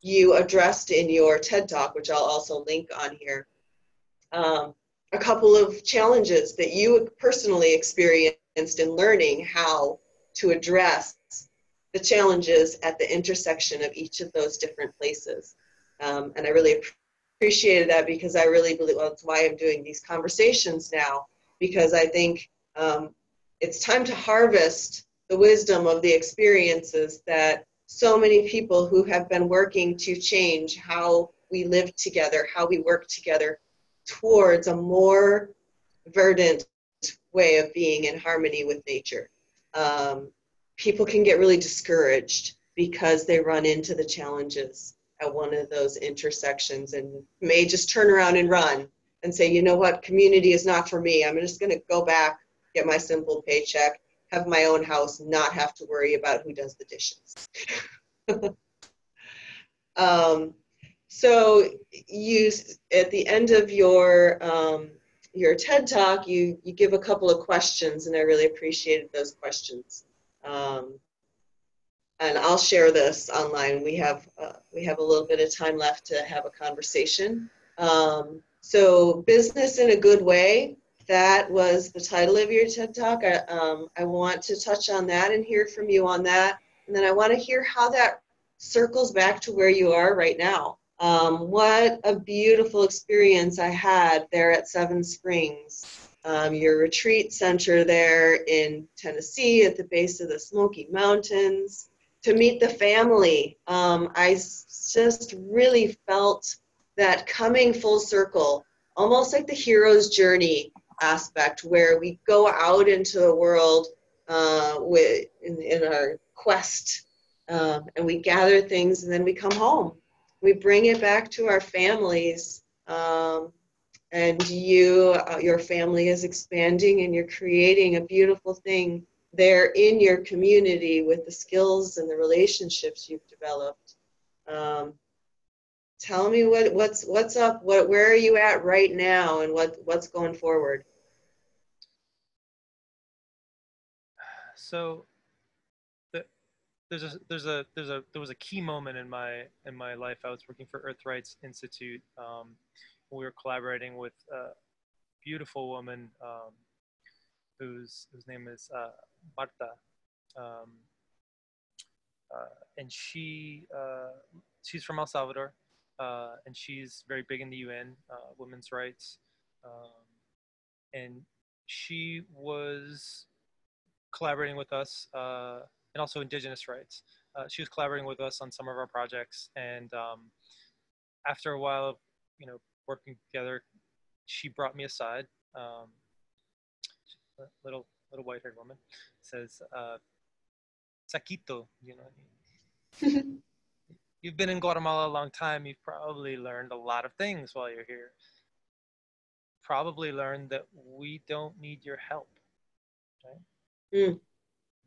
You addressed in your TED Talk, which I'll also link on here, um, a couple of challenges that you personally experienced in learning how to address the challenges at the intersection of each of those different places. Um, and I really appreciated that because I really believe well, that's why I'm doing these conversations now because I think um, it's time to harvest the wisdom of the experiences that so many people who have been working to change how we live together, how we work together towards a more verdant way of being in harmony with nature. Um, people can get really discouraged because they run into the challenges at one of those intersections and may just turn around and run and say, you know what, community is not for me. I'm just going to go back, get my simple paycheck, have my own house, not have to worry about who does the dishes. um, so you, at the end of your um, your TED talk, you you give a couple of questions, and I really appreciated those questions. Um, and I'll share this online. We have uh, we have a little bit of time left to have a conversation. Um, so business in a good way. that was the title of your TED Talk. I, um, I want to touch on that and hear from you on that. And then I want to hear how that circles back to where you are right now. Um, what a beautiful experience I had there at Seven Springs, um, your retreat center there in Tennessee at the base of the Smoky Mountains, to meet the family. Um, I just really felt that coming full circle, almost like the hero's journey aspect, where we go out into the world uh, with in, in our quest um, and we gather things and then we come home we bring it back to our families um, and you uh, your family is expanding and you're creating a beautiful thing there in your community with the skills and the relationships you've developed um, tell me what what's what's up what where are you at right now and what what's going forward so there's a there's a there's a there was a key moment in my in my life. I was working for Earth Rights Institute. Um, we were collaborating with a beautiful woman um, whose whose name is uh, Marta, um, uh, and she uh, she's from El Salvador, uh, and she's very big in the UN, uh, women's rights, um, and she was collaborating with us uh, and also indigenous rights. She was collaborating with us on some of our projects, and um, after a while you know working together, she brought me aside. Um, little little white-haired woman says, uh, "Saquito, you know." you've been in Guatemala a long time. You've probably learned a lot of things while you're here. Probably learned that we don't need your help. Right? Mm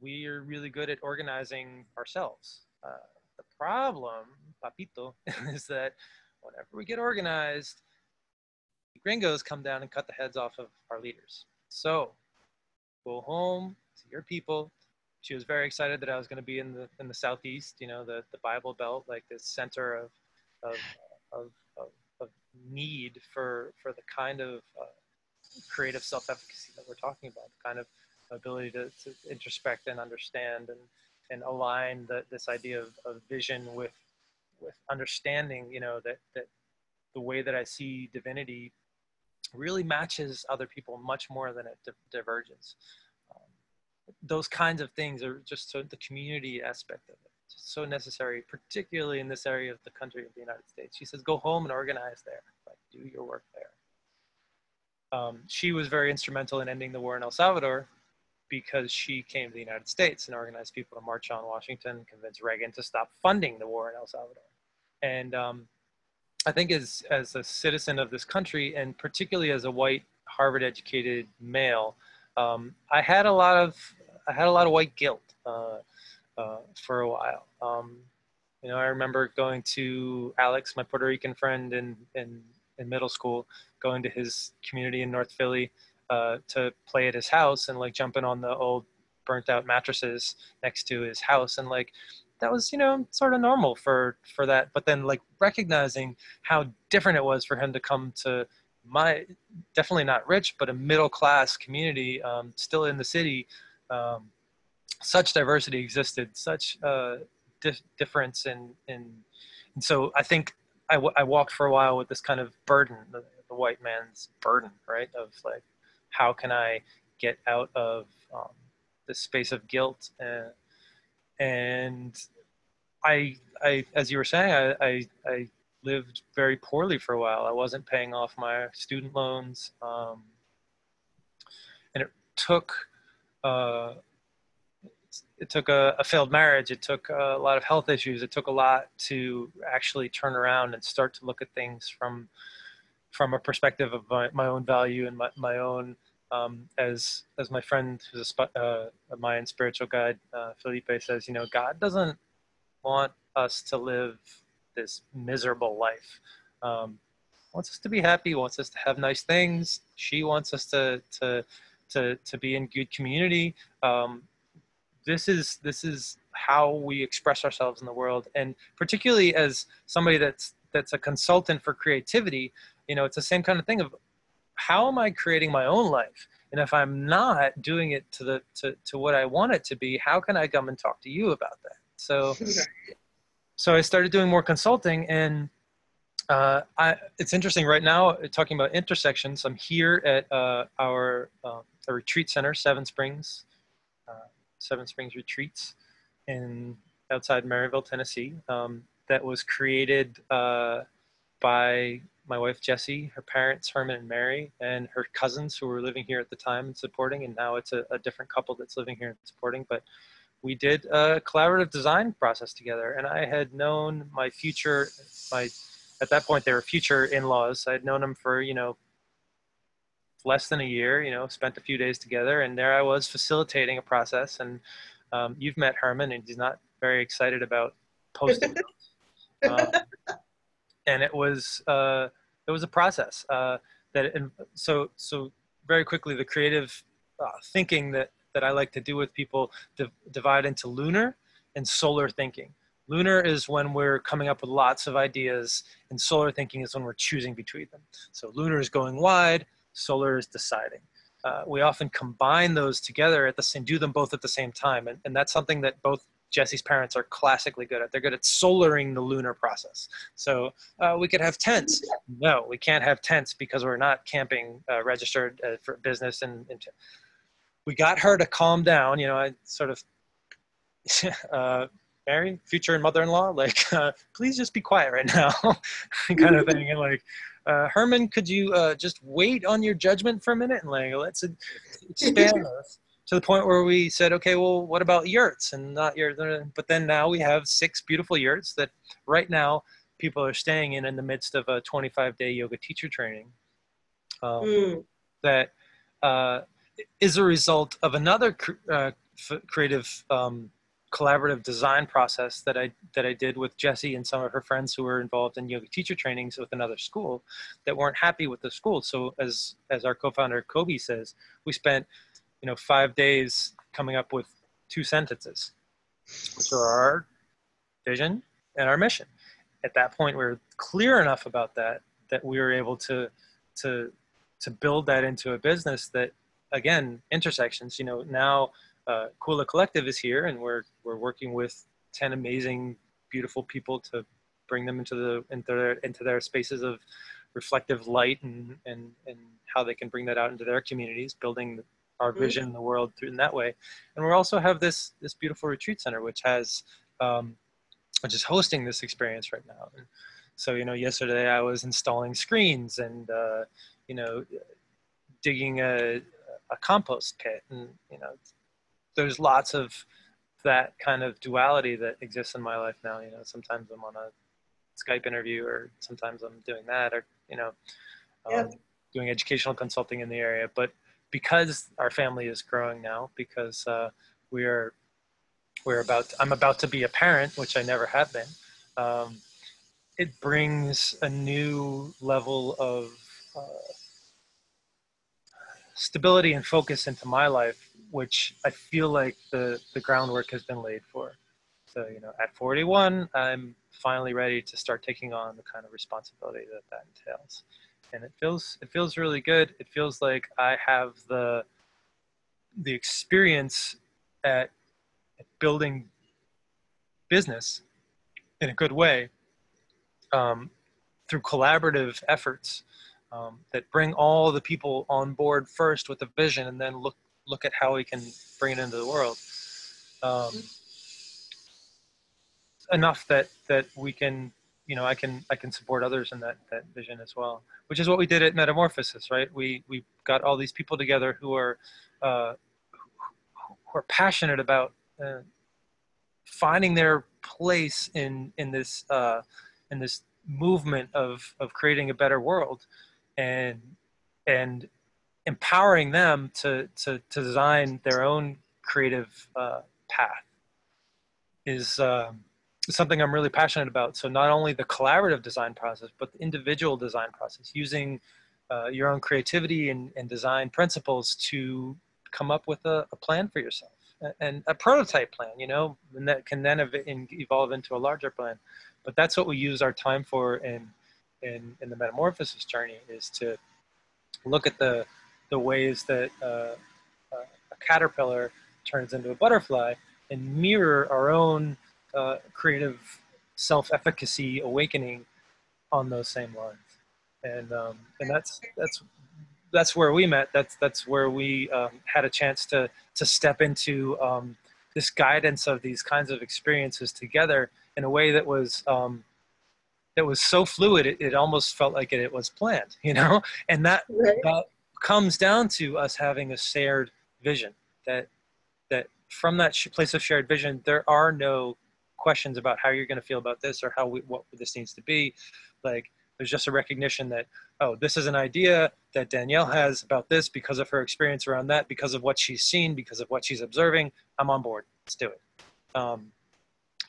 we are really good at organizing ourselves. Uh, the problem, papito, is that whenever we get organized, gringos come down and cut the heads off of our leaders. So go home to your people. She was very excited that I was going to be in the in the southeast, you know, the, the Bible Belt, like this center of of, of, of, of need for for the kind of uh, creative self-efficacy that we're talking about, the kind of ability to, to introspect and understand and, and align the, this idea of, of vision with, with understanding, you know, that, that the way that I see divinity really matches other people much more than it di- diverges. Um, those kinds of things are just so the community aspect of it, so necessary, particularly in this area of the country of the United States. She says, go home and organize there, like do your work there. Um, she was very instrumental in ending the war in El Salvador because she came to the United States and organized people to march on Washington, convince Reagan to stop funding the war in El Salvador. And um, I think as, as a citizen of this country, and particularly as a white Harvard educated male, um, I had a lot of I had a lot of white guilt uh, uh, for a while. Um, you know, I remember going to Alex, my Puerto Rican friend, in, in, in middle school, going to his community in North Philly, uh, to play at his house and like jumping on the old burnt out mattresses next to his house and like that was you know sort of normal for for that but then like recognizing how different it was for him to come to my definitely not rich but a middle class community um, still in the city um, such diversity existed such uh, di- difference in in and so i think I, w- I walked for a while with this kind of burden the, the white man's burden right of like how can I get out of um, the space of guilt and, and I, I, as you were saying, I, I, I, lived very poorly for a while. I wasn't paying off my student loans, um, and it took uh, it took a, a, failed marriage. It took a lot of health issues. It took a lot to actually turn around and start to look at things from from a perspective of my, my own value and my, my own um, as as my friend who's a, uh, Mayan spiritual guide uh, Felipe says, you know, God doesn't want us to live this miserable life. Um, wants us to be happy. Wants us to have nice things. She wants us to to to to be in good community. Um, this is this is how we express ourselves in the world, and particularly as somebody that's that's a consultant for creativity, you know, it's the same kind of thing of how am I creating my own life? And if I'm not doing it to the to, to what I want it to be, how can I come and talk to you about that? So so I started doing more consulting and uh, I, it's interesting right now talking about intersections. I'm here at uh, our uh, retreat center, Seven Springs, uh, Seven Springs Retreats, in outside Maryville, Tennessee. Um, that was created uh, by my wife Jessie, her parents Herman and Mary, and her cousins who were living here at the time and supporting. And now it's a, a different couple that's living here and supporting. But we did a collaborative design process together, and I had known my future my at that point they were future in-laws. I had known them for you know less than a year. You know, spent a few days together, and there I was facilitating a process. And um, you've met Herman, and he's not very excited about posting. um, and it was uh, it was a process uh, that and so so very quickly the creative uh, thinking that that I like to do with people divide into lunar and solar thinking. Lunar is when we're coming up with lots of ideas, and solar thinking is when we're choosing between them. So lunar is going wide, solar is deciding. Uh, we often combine those together at the same, do them both at the same time, and, and that's something that both Jesse's parents are classically good at. They're good at solaring the lunar process. So uh, we could have tents. No, we can't have tents because we're not camping uh, registered uh, for business. And, and, we got her to calm down. You know, I sort of uh, Mary, future mother-in-law, like, uh, please just be quiet right now, kind of thing. And like, uh, Herman, could you uh, just wait on your judgment for a minute and like, let's expand this to the point where we said, okay, well, what about yurts and not yurts? But then now we have six beautiful yurts that right now people are staying in in the midst of a 25-day yoga teacher training. Um, mm. That uh, is a result of another cr- uh, f- creative um, collaborative design process that I that I did with Jessie and some of her friends who were involved in yoga teacher trainings with another school that weren't happy with the school. So as as our co-founder Kobe says, we spent you know five days coming up with two sentences, which are our vision and our mission. At that point, we were clear enough about that that we were able to to to build that into a business that again intersections. You know now uh, Kula Collective is here, and we're we're working with ten amazing, beautiful people to bring them into the into their into their spaces of reflective light and and and how they can bring that out into their communities, building our mm-hmm. vision in the world through in that way. And we also have this this beautiful retreat center, which has um, which is hosting this experience right now. And so you know, yesterday I was installing screens and uh, you know digging a a compost pit and you know there's lots of that kind of duality that exists in my life now. You know, sometimes I'm on a Skype interview, or sometimes I'm doing that, or you know, um, doing educational consulting in the area. But because our family is growing now, because uh, we are we're about I'm about to be a parent, which I never have been. Um, it brings a new level of uh, stability and focus into my life which I feel like the, the groundwork has been laid for. So, you know, at 41, I'm finally ready to start taking on the kind of responsibility that that entails. And it feels, it feels really good. It feels like I have the, the experience at, building business in a good way um, through collaborative efforts um, that bring all the people on board first with a vision and then look look at how we can bring it into the world. Um, enough that that we can you know i can i can support others in that that vision as well which is what we did at metamorphosis right? We we got all these people together who are uh, who are passionate about uh, finding their place in in this uh, in this movement of of creating a better world and and empowering them to, to, to design their own creative uh, path is uh, something I'm really passionate about. So not only the collaborative design process, but the individual design process, using uh, your own creativity and, and design principles to come up with a, a, plan for yourself and a prototype plan, you know, and that can then ev- evolve into a larger plan. But that's what we use our time for in, in, in the metamorphosis journey is to look at the the ways that uh, uh, a caterpillar turns into a butterfly and mirror our own uh, creative self-efficacy awakening on those same lines. And um, and that's that's that's where we met. That's that's where we um, had a chance to to step into um, this guidance of these kinds of experiences together in a way that was um, that was so fluid it, it almost felt like it, it, was planned you know? And that right. that comes down to us having a shared vision that that from that place of shared vision there are no questions about how you're going to feel about this or how we, what this needs to be. Like there's just a recognition that oh this is an idea that danielle has about this because of her experience around that because of what she's seen because of what she's observing. I'm on board. Let's do it. Um,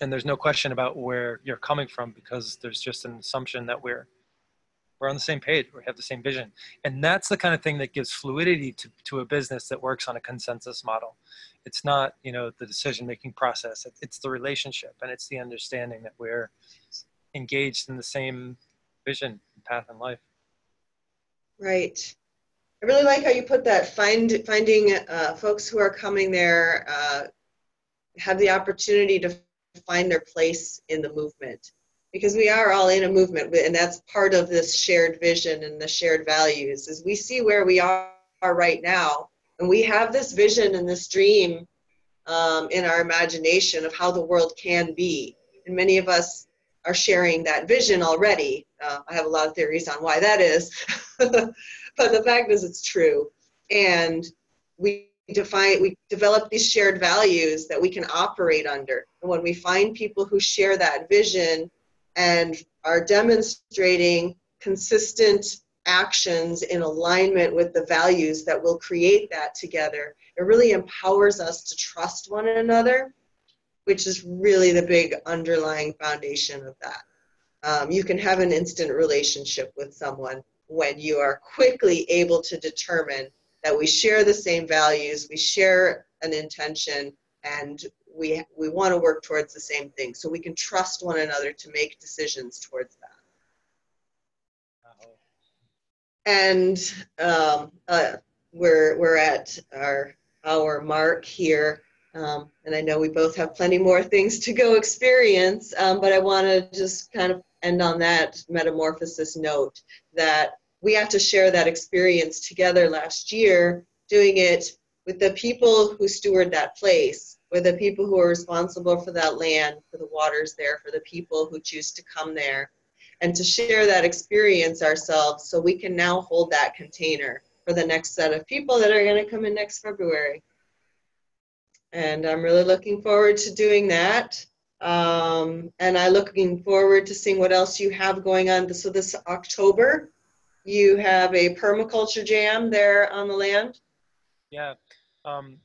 and there's no question about where you're coming from because there's just an assumption that we're we're on the same page we have the same vision. And that's the kind of thing that gives fluidity to, to a business that works on a consensus model. It's not you know the decision making process it's the relationship and it's the understanding that we're engaged in the same vision path in life. Right. I really like how you put that find finding uh, folks who are coming there uh, have the opportunity to find their place in the movement because we are all in a movement and that's part of this shared vision and the shared values is we see where we are right now. And we have this vision and this dream um, in our imagination of how the world can be. And many of us are sharing that vision already. Uh, i have a lot of theories on why that is but the fact is it's true. And we define we develop these shared values that we can operate under. And when we find people who share that vision and are demonstrating consistent actions in alignment with the values that will create that together. It really empowers us to trust one another which is really the big underlying foundation of that. Um, you can have an instant relationship with someone when you are quickly able to determine that we share the same values, we share an intention, and we we want to work towards the same thing. So we can trust one another to make decisions towards that. And um, uh, we're we're at our our mark here. Um, and I know we both have plenty more things to go experience, um, but I want to just kind of end on that metamorphosis note that we have to share that experience together last year, doing it with the people who steward that place, with the people who are responsible for that land, for the waters there, for the people who choose to come there, and to share that experience ourselves so we can now hold that container for the next set of people that are going to come in next February. And I'm really looking forward to doing that. Um, and I'm looking forward to seeing what else you have going on. So this October, you have a permaculture jam there on the land. Yeah. Um,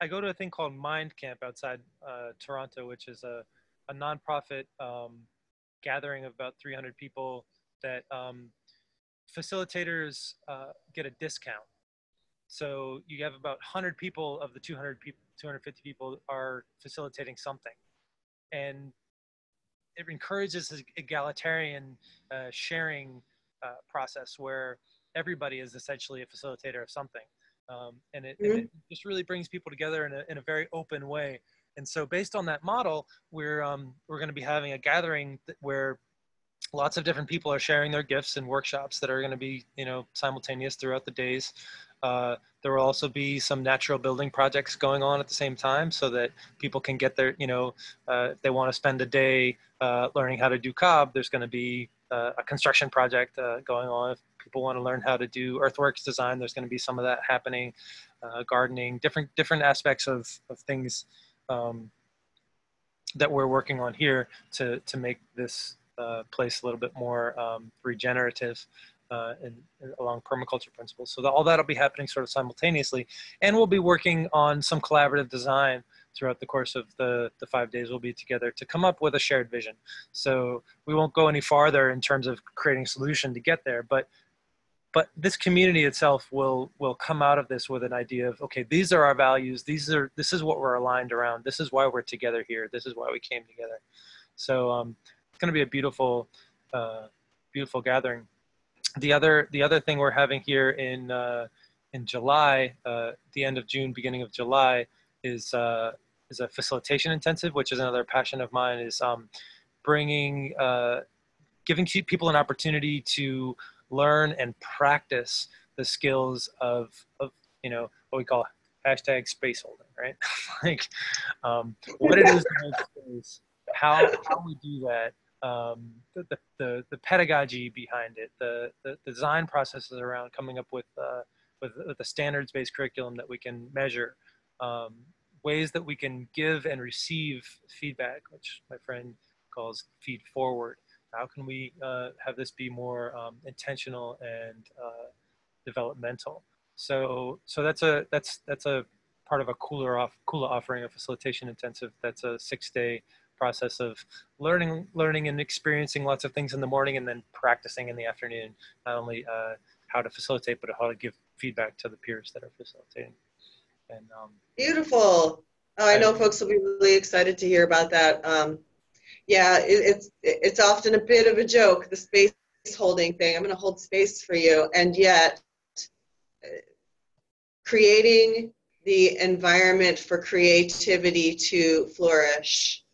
I go to a thing called Mind Camp outside uh, Toronto, which is a, a nonprofit um, gathering of about 300 people that um, facilitators uh, get a discount. So you have about 100 people of the 200 people, 250 people are facilitating something. And it encourages an egalitarian uh, sharing uh, process where everybody is essentially a facilitator of something. Um, and, it, mm-hmm. and, it, just really brings people together in a, in a very open way. And so, based on that model, we're um, we're going to be having a gathering where lots of different people are sharing their gifts and workshops that are going to be you know simultaneous throughout the days. Uh, there will also be some natural building projects going on at the same time, so that people can get their you know uh, if they want to spend a day uh, learning how to do cob, there's going to be uh, a construction project uh, going on. If people want to learn how to do earthworks design, there's going to be some of that happening. Uh, gardening, different different aspects of of things um, that we're working on here to to make this uh, place a little bit more um, regenerative. Uh, and, along permaculture principles. So all that'll be happening sort of simultaneously. And we'll be working on some collaborative design throughout the course of the, the five days we'll be together to come up with a shared vision. So we won't go any farther in terms of creating solution to get there, but but this community itself will will come out of this with an idea of okay these are our values. These are this is what we're aligned around. This is why we're together here. This is why we came together. So um, it's going to be a beautiful uh, beautiful gathering. The other the other thing we're having here in uh, in July, uh, the end of June, beginning of July, is uh, is a facilitation intensive, which is another passion of mine. Is um, bringing uh, giving people an opportunity to learn and practice the skills of of you know what we call hashtag space holding, right? like um, what it is space, how how we do that, um, the, the, the pedagogy behind it, the, the, the design processes around coming up with, uh, with, with a standards-based curriculum that we can measure, um, ways that we can give and receive feedback, which my friend calls feed forward. How can we uh, have this be more um, intentional and uh, developmental? So, so that's a that's that's a part of a cooler off cooler offering a facilitation intensive. That's a six day process of learning, learning and experiencing lots of things in the morning, and then practicing in the afternoon. Not only uh, how to facilitate, but how to give feedback to the peers that are facilitating. And um, beautiful. Oh, I know folks will be really excited to hear about that. Um, yeah, it, it's it's often a bit of a joke, the space holding thing. I'm going to hold space for you, and yet creating the environment for creativity to flourish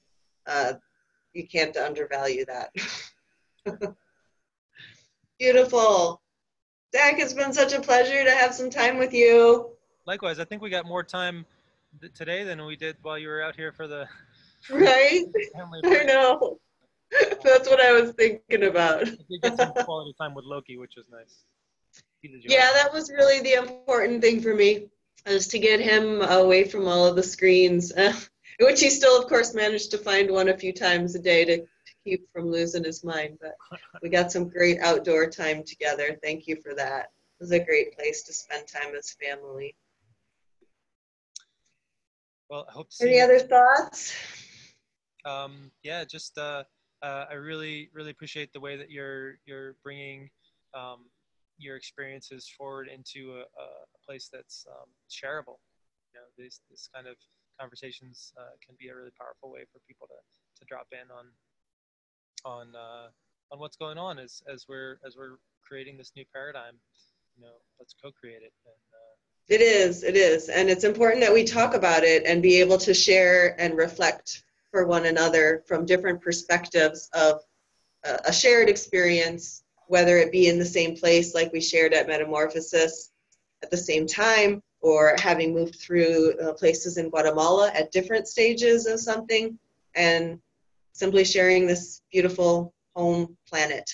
uh, you can't undervalue that. Beautiful. Zach, it's been such a pleasure to have some time with you. Likewise, I think we got more time th- today than we did while you were out here for the. Right? I know. That's what I was thinking about. we get some quality time with Loki, which was nice. Yeah, that was really the important thing for me, is to get him away from all of the screens. which he still, of course, managed to find one a few times a day to, to keep from losing his mind. But we got some great outdoor time together. Thank you for that. It was a great place to spend time as family. Well, I hope. Any other thoughts? Um, yeah, just uh, uh, I really, really appreciate the way that you're you're bringing um, your experiences forward into a, a place that's um, shareable. You know, this this kind of conversations uh, can be a really powerful way for people to, to drop in on on uh, on what's going on as as we're as we're creating this new paradigm. You know, let's co-create it. And, it is, it is, and it's important that we talk about it and be able to share and reflect for one another from different perspectives of a shared experience, whether it be in the same place like we shared at Metamorphosis at the same time, or having moved through uh, places in Guatemala at different stages of something, and simply sharing this beautiful home planet.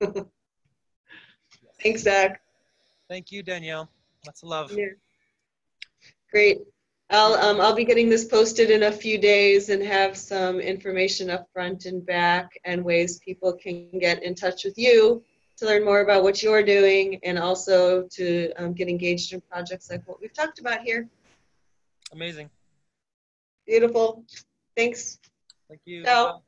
Thanks, Zach. Thank you, Danielle. Lots of love. Yeah. Great. I'll um, I'll be getting this posted in a few days and have some information up front and back and ways people can get in touch with you to learn more about what you're doing and also to um, get engaged in projects like what we've talked about here. Amazing. Beautiful. Thanks. Thank you. Ciao.